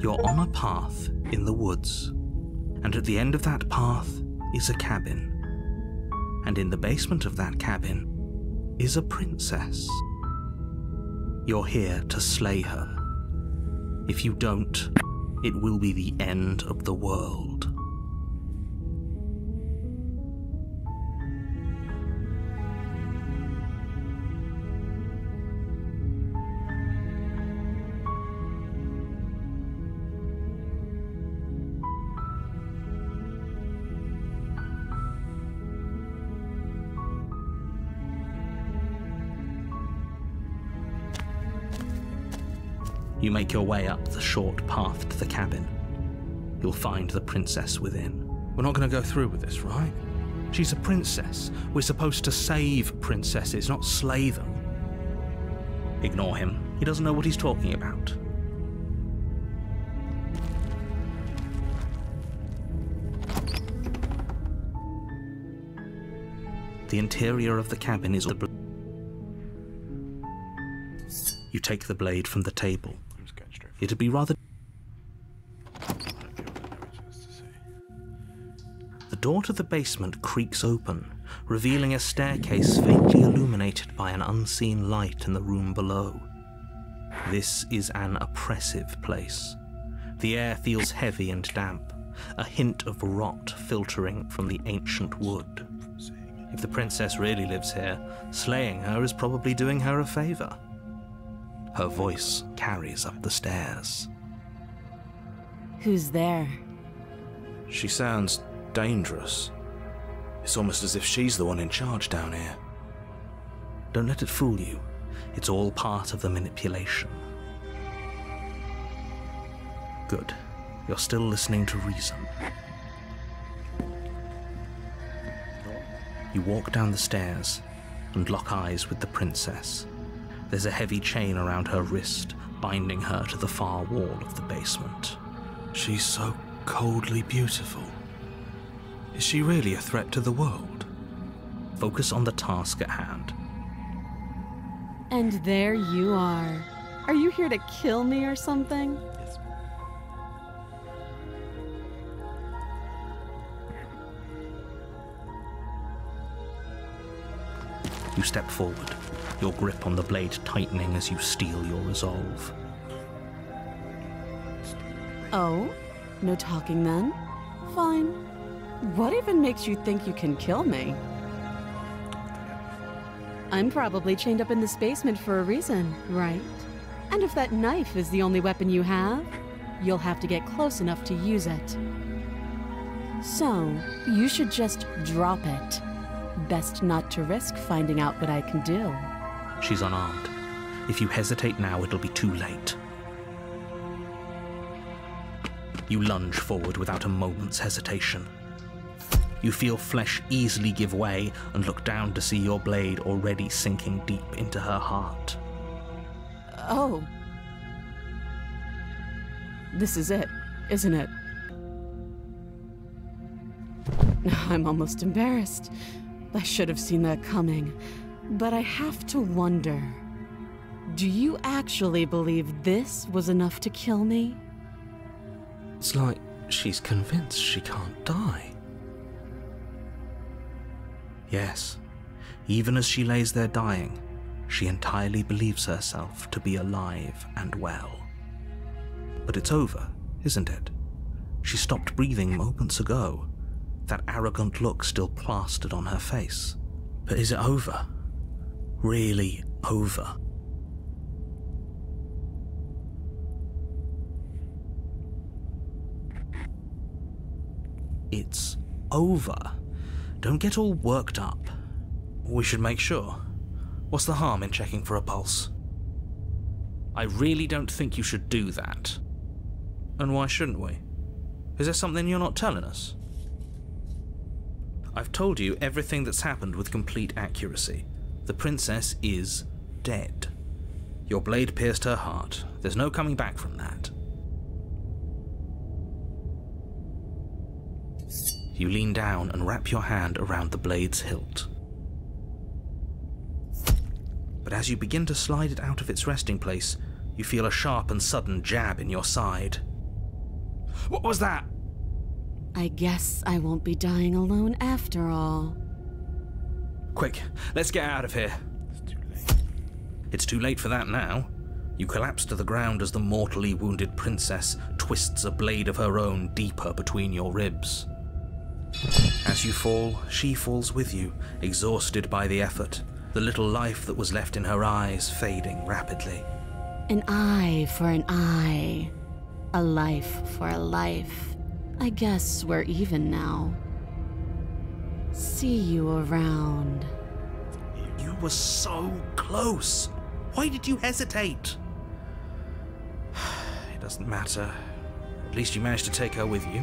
A: You're on a path in the woods, and at the end of that path is a cabin. And in the basement of that cabin is a princess. You're here to slay her. If you don't, it will be the end of the world. You make your way up the short path to the cabin. You'll find the princess within. We're not going to go through with this, right? She's a princess. We're supposed to save princesses, not slay them. Ignore him. He doesn't know what he's talking about. The interior of the cabin is. The you take the blade from the table.
B: I'm just going straight.
A: It'd be rather. The door to the basement creaks open, revealing a staircase faintly illuminated by an unseen light in the room below. This is an oppressive place. The air feels heavy and damp, a hint of rot filtering from the ancient wood. If the princess really lives here, slaying her is probably doing her a favor. Her voice carries up the stairs.
E: Who's there?
A: She sounds dangerous. It's almost as if she's the one in charge down here. Don't let it fool you. It's all part of the manipulation. Good. You're still listening to reason. You walk down the stairs and lock eyes with the princess. There's a heavy chain around her wrist, binding her to the far wall of the basement.
B: She's so coldly beautiful. Is she really a threat to the world?
A: Focus on the task at hand.
C: And there you are. Are you here to kill me or something?
A: You step forward, your grip on the blade tightening as you steel your resolve.
C: Oh? No talking then? Fine. What even makes you think you can kill me? I'm probably chained up in this basement for a reason, right? And if that knife is the only weapon you have, you'll have to get close enough to use it. So, you should just drop it. Best not to risk finding out what I can do.
A: She's unarmed. If you hesitate now, it'll be too late. You lunge forward without a moment's hesitation. You feel flesh easily give way and look down to see your blade already sinking deep into her heart.
C: Oh. This is it, isn't it? I'm almost embarrassed. I should have seen that coming. But I have to wonder do you actually believe this was enough to kill me?
B: It's like she's convinced she can't die.
A: Yes, even as she lays there dying, she entirely believes herself to be alive and well. But it's over, isn't it? She stopped breathing moments ago, that arrogant look still plastered on her face. But is it over? Really over? It's over. Don't get all worked up. We should make sure. What's the harm in checking for a pulse? I really don't think you should do that. And why shouldn't we? Is there something you're not telling us? I've told you everything that's happened with complete accuracy. The princess is dead. Your blade pierced her heart. There's no coming back from that. You lean down and wrap your hand around the blade's hilt. But as you begin to slide it out of its resting place, you feel a sharp and sudden jab in your side. What was that?
C: I guess I won't be dying alone after all.
A: Quick, let's get out of here.
B: It's too late.
A: It's too late for that now. You collapse to the ground as the mortally wounded princess twists a blade of her own deeper between your ribs. As you fall, she falls with you, exhausted by the effort, the little life that was left in her eyes fading rapidly.
C: An eye for an eye. A life for a life. I guess we're even now. See you around.
A: You were so close. Why did you hesitate? It doesn't matter. At least you managed to take her with you.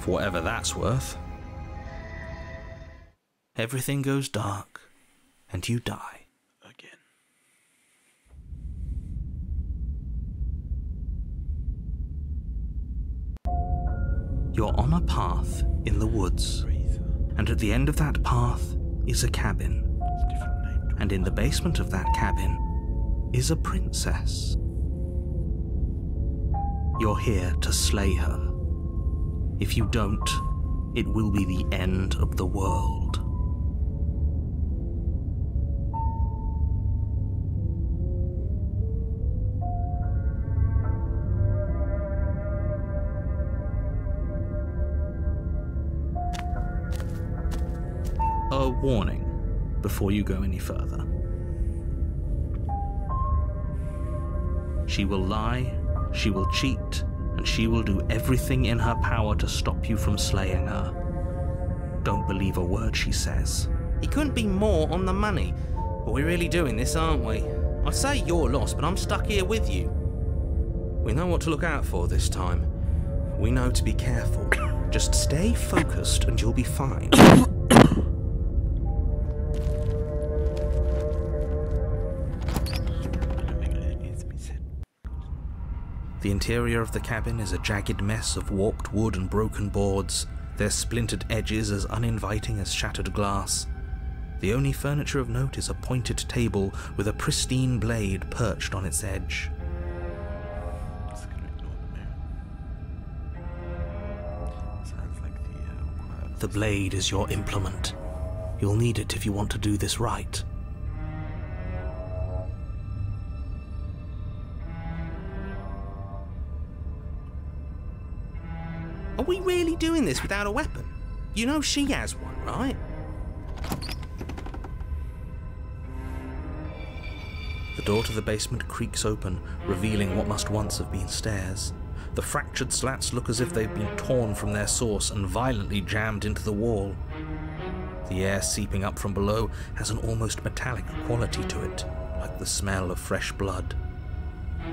A: For whatever that's worth. Everything goes dark, and you die. You're on a path in the woods, and at the end of that path is a cabin. And in the basement of that cabin is a princess. You're here to slay her. If you don't, it will be the end of the world. Warning before you go any further. She will lie, she will cheat, and she will do everything in her power to stop you from slaying her. Don't believe a word she says. He couldn't be more on the money. But we're really doing this, aren't we? I'd say you're lost, but I'm stuck here with you. We know what to look out for this time. We know to be careful. Just stay focused and you'll be fine. The interior of the cabin is a jagged mess of warped wood and broken boards, their splintered edges as uninviting as shattered glass. The only furniture of note is a pointed table with a pristine blade perched on its edge.
B: Just gonna ignore the moon. Sounds like the uh,
A: The blade is your implement. You'll need it if you want to do this right. Are we really doing this without a weapon? You know she has one, right? The door to the basement creaks open, revealing what must once have been stairs. The fractured slats look as if they've been torn from their source and violently jammed into the wall. The air seeping up from below has an almost metallic quality to it, like the smell of fresh blood.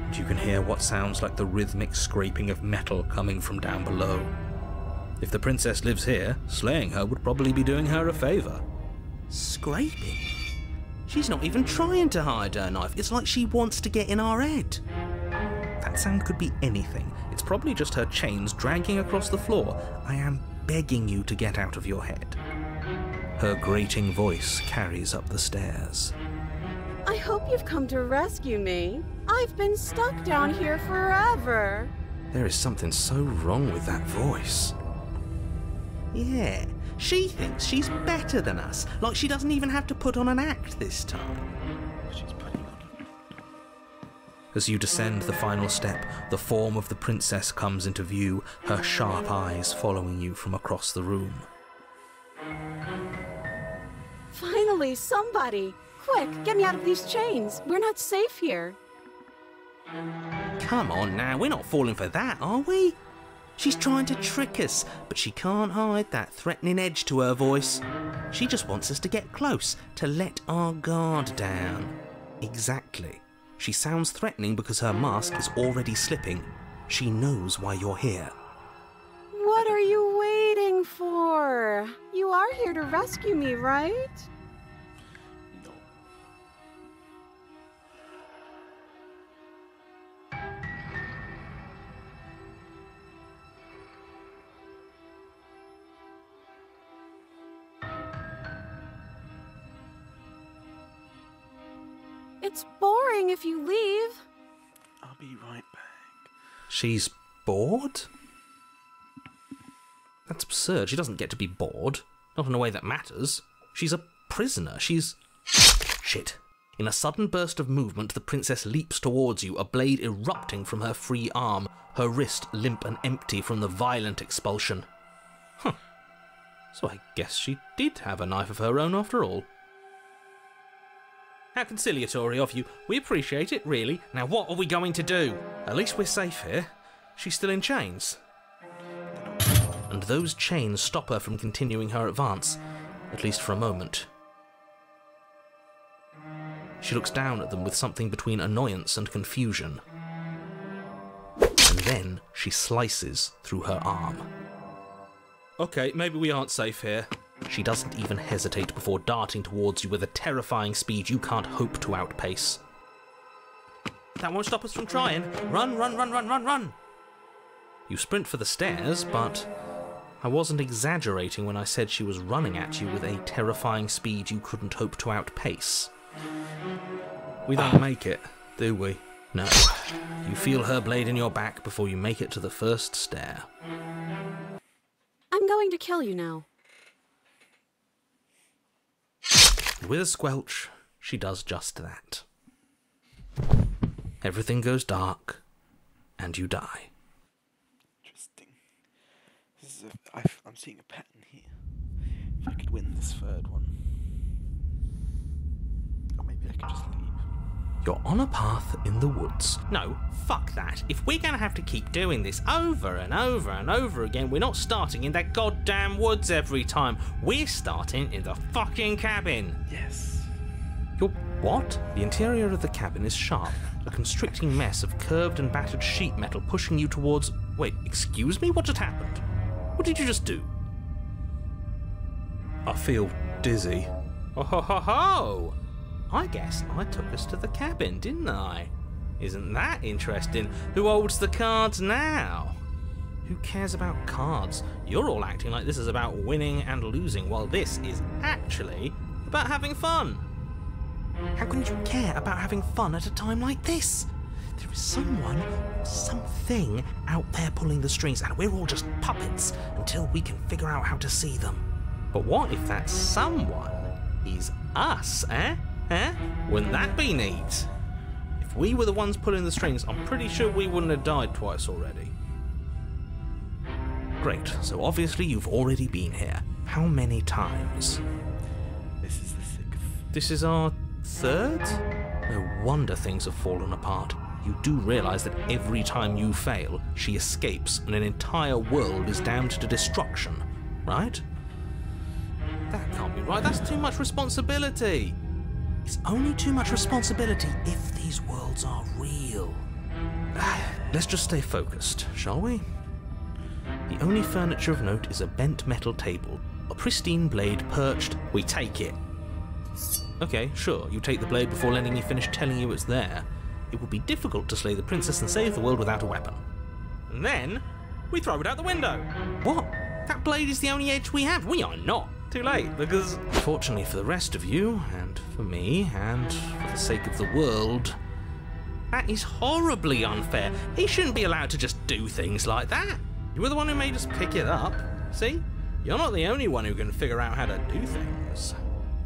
A: And you can hear what sounds like the rhythmic scraping of metal coming from down below. If the princess lives here, slaying her would probably be doing her a favour. Scraping? She's not even trying to hide her knife. It's like she wants to get in our head. That sound could be anything. It's probably just her chains dragging across the floor. I am begging you to get out of your head. Her grating voice carries up the stairs.
E: I hope you've come to rescue me. I've been stuck down here forever.
A: There is something so wrong with that voice. Yeah, she thinks she's better than us, like she doesn't even have to put on an act this time.
B: she's putting on.
A: As you descend the final step, the form of the princess comes into view, her sharp eyes following you from across the room.
E: Finally, somebody! Quick, get me out of these chains. We're not safe here.
A: Come on now, we're not falling for that, are we? She's trying to trick us, but she can't hide that threatening edge to her voice. She just wants us to get close, to let our guard down. Exactly. She sounds threatening because her mask is already slipping. She knows why you're here.
E: What are you waiting for? You are here to rescue me, right?
A: She's bored? That's absurd. She doesn't get to be bored. Not in a way that matters. She's a prisoner. She's. Shit. In a sudden burst of movement, the princess leaps towards you, a blade erupting from her free arm, her wrist limp and empty from the violent expulsion. Huh. So I guess she did have a knife of her own after all. How conciliatory of you. We appreciate it, really. Now, what are we going to do? At least we're safe here. She's still in chains. And those chains stop her from continuing her advance, at least for a moment. She looks down at them with something between annoyance and confusion. And then she slices through her arm. Okay, maybe we aren't safe here. She doesn't even hesitate before darting towards you with a terrifying speed you can't hope to outpace. That won't stop us from trying. Run, run, run, run, run, run! You sprint for the stairs, but I wasn't exaggerating when I said she was running at you with a terrifying speed you couldn't hope to outpace. We don't ah. make it, do we? No. You feel her blade in your back before you make it to the first stair.
E: I'm going to kill you now.
A: With a squelch, she does just that. Everything goes dark, and you die.
B: Interesting. This is a, I, I'm seeing a pattern here. If I could win this third one. Or maybe I could just leave.
A: You're on a path in the woods. No, fuck that. If we're gonna have to keep doing this over and over and over again, we're not starting in that goddamn woods every time. We're starting in the fucking cabin.
B: Yes.
A: Your what? The interior of the cabin is sharp, a constricting mess of curved and battered sheet metal pushing you towards. Wait, excuse me? What just happened? What did you just do? I feel dizzy. Oh ho ho ho! I guess I took us to the cabin, didn't I? Isn't that interesting? Who holds the cards now? Who cares about cards? You're all acting like this is about winning and losing, while this is actually about having fun. How can you care about having fun at a time like this? There is someone, something out there pulling the strings, and we're all just puppets until we can figure out how to see them. But what if that someone is us, eh? Eh? Wouldn't that be neat? If we were the ones pulling the strings, I'm pretty sure we wouldn't have died twice already. Great, so obviously you've already been here. How many times?
B: This is the sixth.
A: This is our third? No wonder things have fallen apart. You do realise that every time you fail, she escapes and an entire world is damned to destruction, right? That can't be right, that's too much responsibility. It's only too much responsibility if these worlds are real. Let's just stay focused, shall we? The only furniture of note is a bent metal table, a pristine blade perched. We take it. Okay, sure, you take the blade before letting me finish telling you it's there. It would be difficult to slay the princess and save the world without a weapon. And then, we throw it out the window. What? That blade is the only edge we have. We are not. Too late, because fortunately for the rest of you, and for me, and for the sake of the world, that is horribly unfair. He shouldn't be allowed to just do things like that. You were the one who made us pick it up. See? You're not the only one who can figure out how to do things.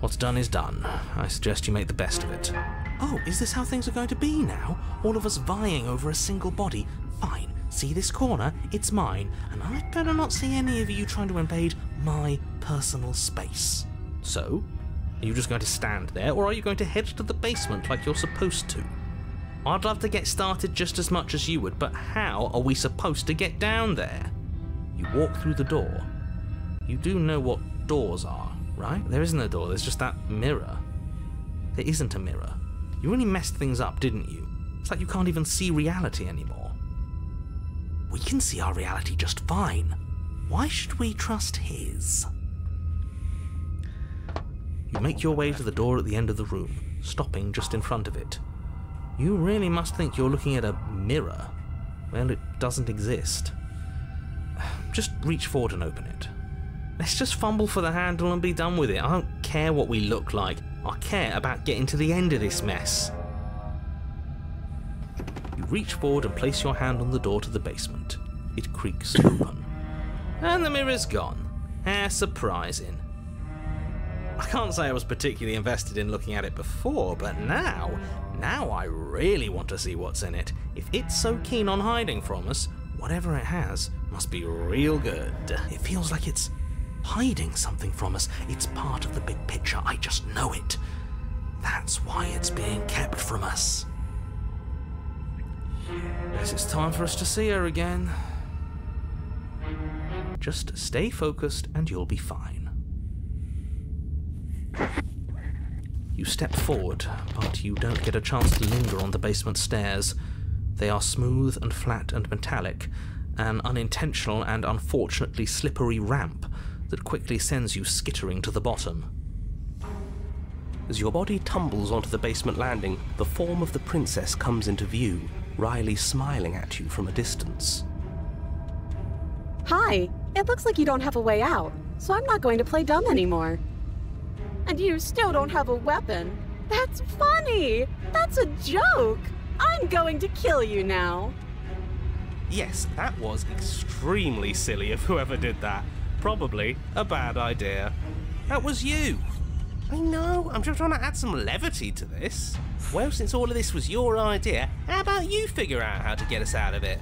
A: What's done is done. I suggest you make the best of it. Oh, is this how things are going to be now? All of us vying over a single body? Fine. See this corner? It's mine, and I'd better not see any of you trying to invade my personal space. So, are you just going to stand there, or are you going to head to the basement like you're supposed to? I'd love to get started just as much as you would, but how are we supposed to get down there? You walk through the door. You do know what doors are, right? There isn't a door, there's just that mirror. There isn't a mirror. You really messed things up, didn't you? It's like you can't even see reality anymore. We can see our reality just fine. Why should we trust his? You make your way to the door at the end of the room, stopping just in front of it. You really must think you're looking at a mirror. Well, it doesn't exist. Just reach forward and open it. Let's just fumble for the handle and be done with it. I don't care what we look like. I care about getting to the end of this mess. You reach forward and place your hand on the door to the basement. It creaks open. And the mirror's gone. How surprising. I can't say I was particularly invested in looking at it before, but now, now I really want to see what's in it. If it's so keen on hiding from us, whatever it has must be real good. It feels like it's hiding something from us. It's part of the big picture. I just know it. That's why it's being kept from us. Guess it's time for us to see her again. Just stay focused and you'll be fine. You step forward, but you don't get a chance to linger on the basement stairs. They are smooth and flat and metallic, an unintentional and unfortunately slippery ramp that quickly sends you skittering to the bottom.
F: As your body tumbles onto the basement landing, the form of the princess comes into view, wryly smiling at you from a distance.
E: Hi, it looks like you don't have a way out, so I'm not going to play dumb anymore. And you still don't have a weapon. That's funny! That's a joke! I'm going to kill you now.
F: Yes, that was extremely silly of whoever did that. Probably a bad idea.
A: That was you!
F: I know, I'm just trying to add some levity to this. Well, since all of this was your idea, how about you figure out how to get us out of it?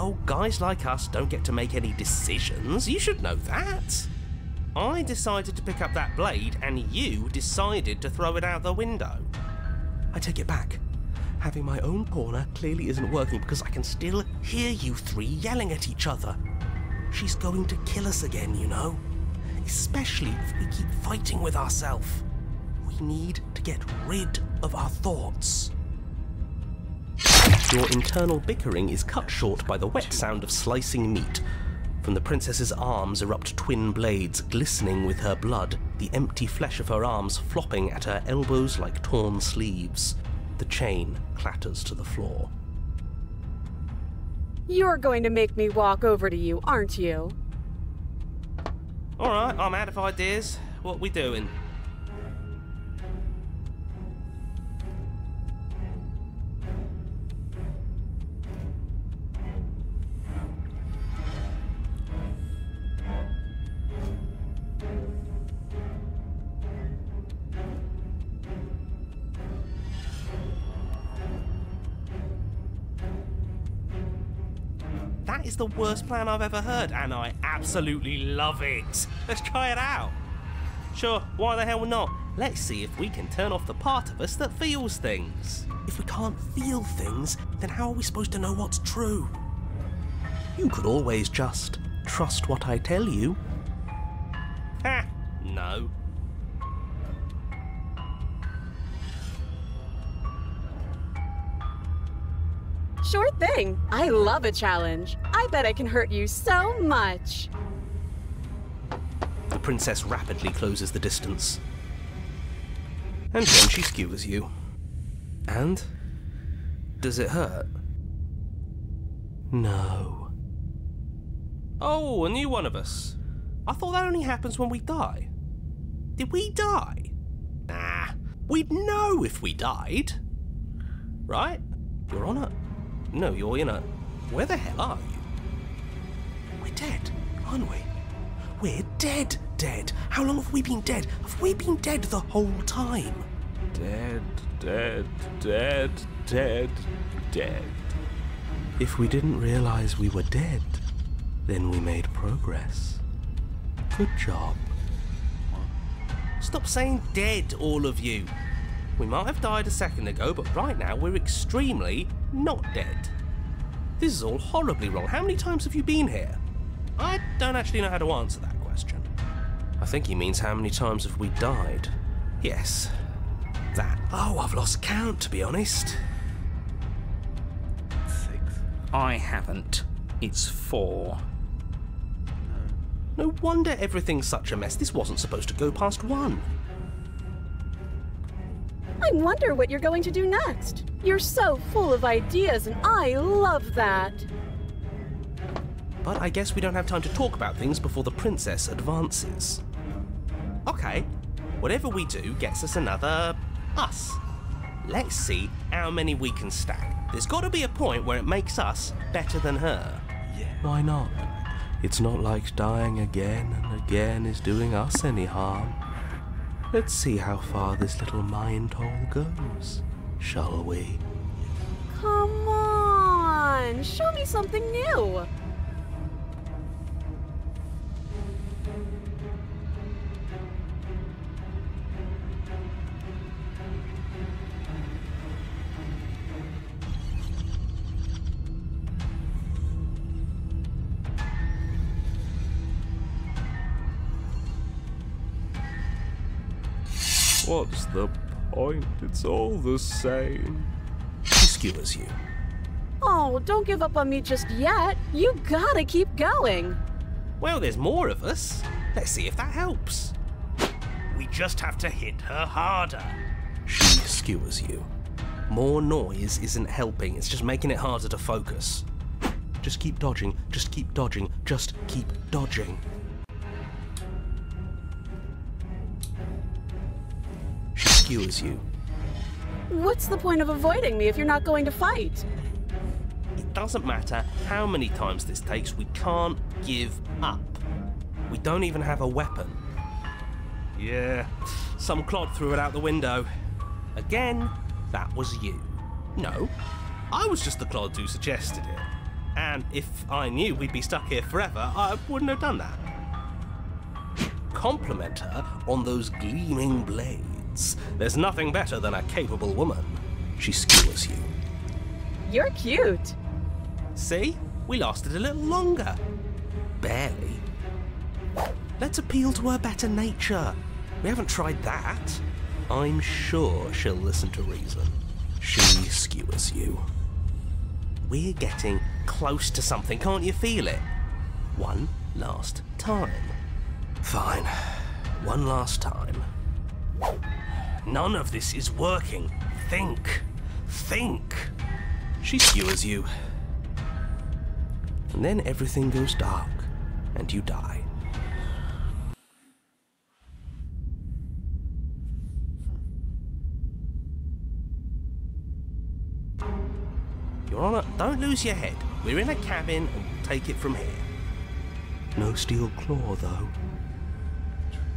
F: Oh, guys like us don't get to make any decisions. You should know that. I decided to pick up that blade, and you decided to throw it out the window. I take it back. Having my own corner clearly isn't working because I can still hear you three yelling at each other. She's going to kill us again, you know. Especially if we keep fighting with ourselves. We need to get rid of our thoughts. Your internal bickering is cut short by the wet sound of slicing meat. From the princess's arms erupt twin blades, glistening with her blood, the empty flesh of her arms flopping at her elbows like torn sleeves.
A: The chain clatters to the floor.
C: You're going to make me walk over to you, aren't you?
A: Alright, I'm out of ideas. What we doing? The worst plan I've ever heard, and I absolutely love it. Let's try it out. Sure, why the hell not? Let's see if we can turn off the part of us that feels things. If we can't feel things, then how are we supposed to know what's true? You could always just trust what I tell you. Ha! No.
C: Sure thing. I love a challenge. I bet I can hurt you so much.
A: The princess rapidly closes the distance. And then she skewers you. And? Does it hurt? No. Oh, a new one of us. I thought that only happens when we die. Did we die? Nah, we'd know if we died. Right? You're on it. No, you're in a. Where the hell are you? We're dead, aren't we? We're dead, dead. How long have we been dead? Have we been dead the whole time?
B: Dead, dead, dead, dead, dead.
A: If we didn't realize we were dead, then we made progress. Good job. Stop saying dead, all of you. We might have died a second ago, but right now we're extremely not dead. This is all horribly wrong. How many times have you been here? I don't actually know how to answer that question. I think he means how many times have we died? Yes. That. Oh, I've lost count, to be honest.
B: Six.
G: I haven't. It's four.
A: No wonder everything's such a mess. This wasn't supposed to go past one.
C: I wonder what you're going to do next. You're so full of ideas, and I love that.
A: But I guess we don't have time to talk about things before the princess advances. Okay, whatever we do gets us another us. Let's see how many we can stack. There's got to be a point where it makes us better than her.
B: Yeah.
A: Why not? It's not like dying again and again is doing us any harm. Let's see how far this little mind hole goes, shall we?
C: Come on, show me something new.
B: The point? It's all the same.
A: She skewers you.
C: Oh, don't give up on me just yet. You gotta keep going.
A: Well, there's more of us. Let's see if that helps. We just have to hit her harder. She skewers you. More noise isn't helping, it's just making it harder to focus. Just keep dodging, just keep dodging, just keep dodging. She skewers you.
C: What's the point of avoiding me if you're not going to fight?
A: It doesn't matter how many times this takes, we can't give up. We don't even have a weapon. Yeah, some clod threw it out the window. Again, that was you. No, I was just the clod who suggested it. And if I knew we'd be stuck here forever, I wouldn't have done that. Compliment her on those gleaming blades. There's nothing better than a capable woman. She skewers you.
C: You're cute.
A: See? We lasted a little longer. Barely. Let's appeal to her better nature. We haven't tried that. I'm sure she'll listen to reason. She skewers you. We're getting close to something, can't you feel it? One last time. Fine. One last time. None of this is working. Think. think. She skewers you. And then everything goes dark, and you die. Your Honor, don't lose your head. We're in a cabin, and we'll take it from here. No steel claw, though.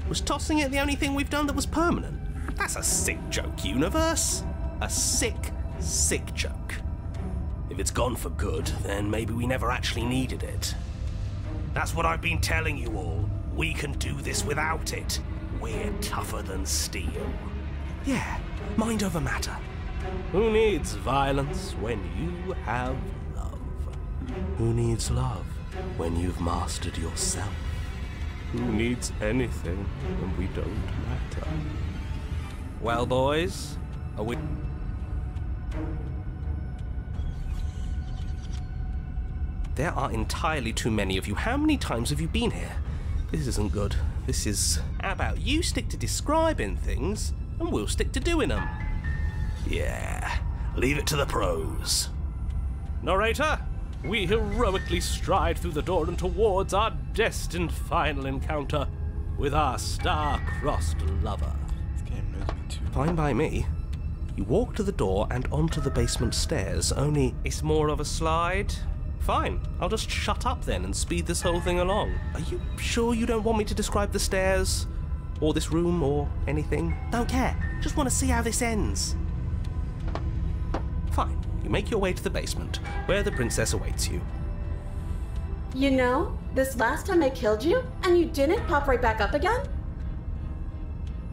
A: Was tossing it the only thing we've done that was permanent? That's a sick joke, universe. A sick, sick joke. If it's gone for good, then maybe we never actually needed it. That's what I've been telling you all. We can do this without it. We're tougher than steel. Yeah, mind over matter. Who needs violence when you have love? Who needs love when you've mastered yourself? Who needs anything when we don't matter? Well, boys, are we. There are entirely too many of you. How many times have you been here? This isn't good. This is. How about you stick to describing things and we'll stick to doing them? Yeah, leave it to the pros. Narrator, we heroically stride through the door and towards our destined final encounter with our star-crossed lover. Fine by me. You walk to the door and onto the basement stairs, only it's more of a slide. Fine, I'll just shut up then and speed this whole thing along. Are you sure you don't want me to describe the stairs? Or this room, or anything? Don't care. Just want to see how this ends. Fine. You make your way to the basement, where the princess awaits you.
C: You know, this last time I killed you, and you didn't pop right back up again?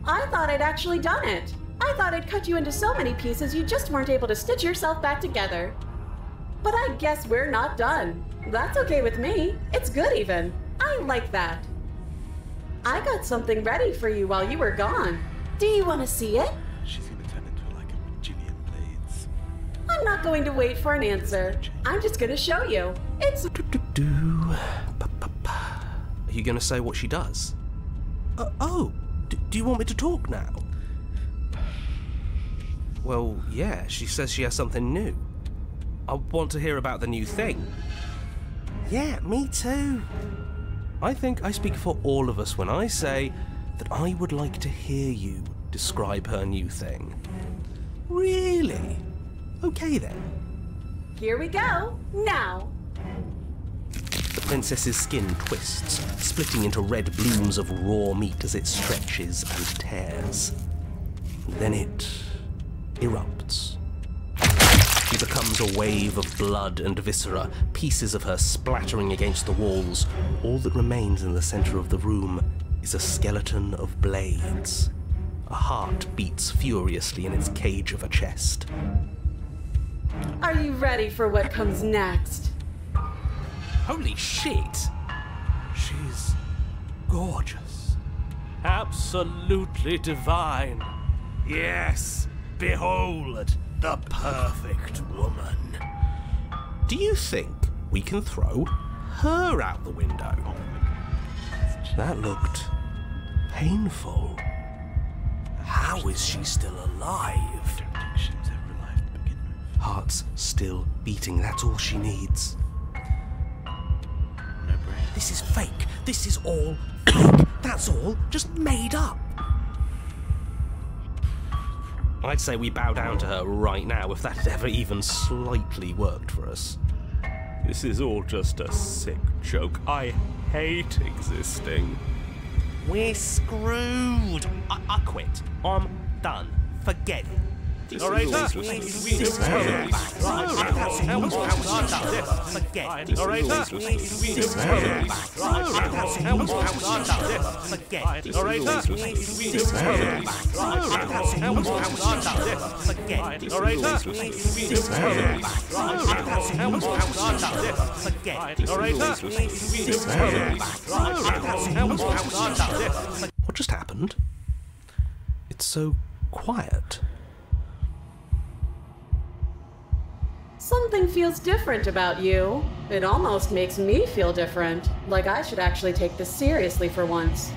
C: I thought I'd actually done it. I thought I'd cut you into so many pieces you just weren't able to stitch yourself back together. But I guess we're not done. That's okay with me. It's good even. I like that. I got something ready for you while you were gone. Do you want to see it?
B: She's gonna turn into like a Jillian Blades.
C: I'm not going to wait for an answer. I'm just going to show you. It's
A: Do-do-do. Ba-ba-ba. Are you going to say what she does? Uh, oh, do you want me to talk now? Well, yeah, she says she has something new. I want to hear about the new thing. Yeah, me too. I think I speak for all of us when I say that I would like to hear you describe her new thing. Really? Okay then.
C: here we go. Now.
A: Princess's skin twists, splitting into red blooms of raw meat as it stretches and tears. Then it erupts. She becomes a wave of blood and viscera, pieces of her splattering against the walls. All that remains in the center of the room is a skeleton of blades. A heart beats furiously in its cage of a chest.
C: Are you ready for what comes next?
A: Holy shit! She's gorgeous. Absolutely divine. Yes, behold the perfect woman. Do you think we can throw her out the window? That looked painful. How is she still alive?
B: Don't think she was ever alive to begin with.
A: Heart's still beating, that's all she needs.
B: No brain.
A: This is fake. This is all fake. That's all just made up. I'd say we bow down to her right now if that had ever even slightly worked for us. This is all just a sick joke. I hate existing. We're screwed. I, I quit. I'm done. Forget it. Narrator, we Forget. Narrator, Forget. Narrator, Forget. Narrator, Forget. What just happened? It's so quiet.
C: Something feels different about you. It almost makes me feel different, like I should actually take this seriously for once.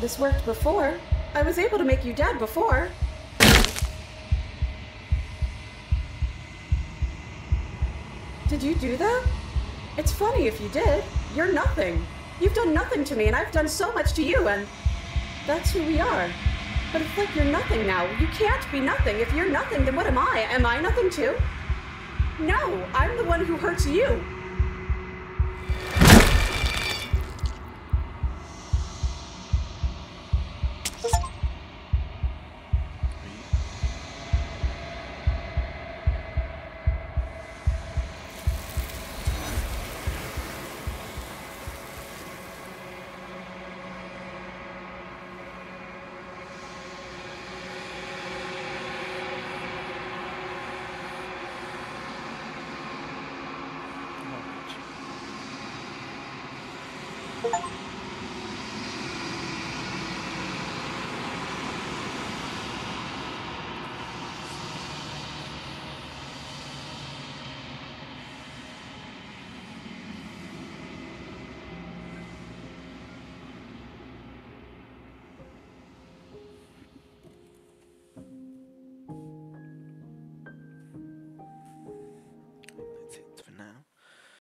C: This worked before. I was able to make you dead before. Did you do that? It's funny if you did. You're nothing. You've done nothing to me, and I've done so much to you, and that's who we are. But it's like you're nothing now. You can't be nothing. If you're nothing, then what am I? Am I nothing too? No, I'm the one who hurts you.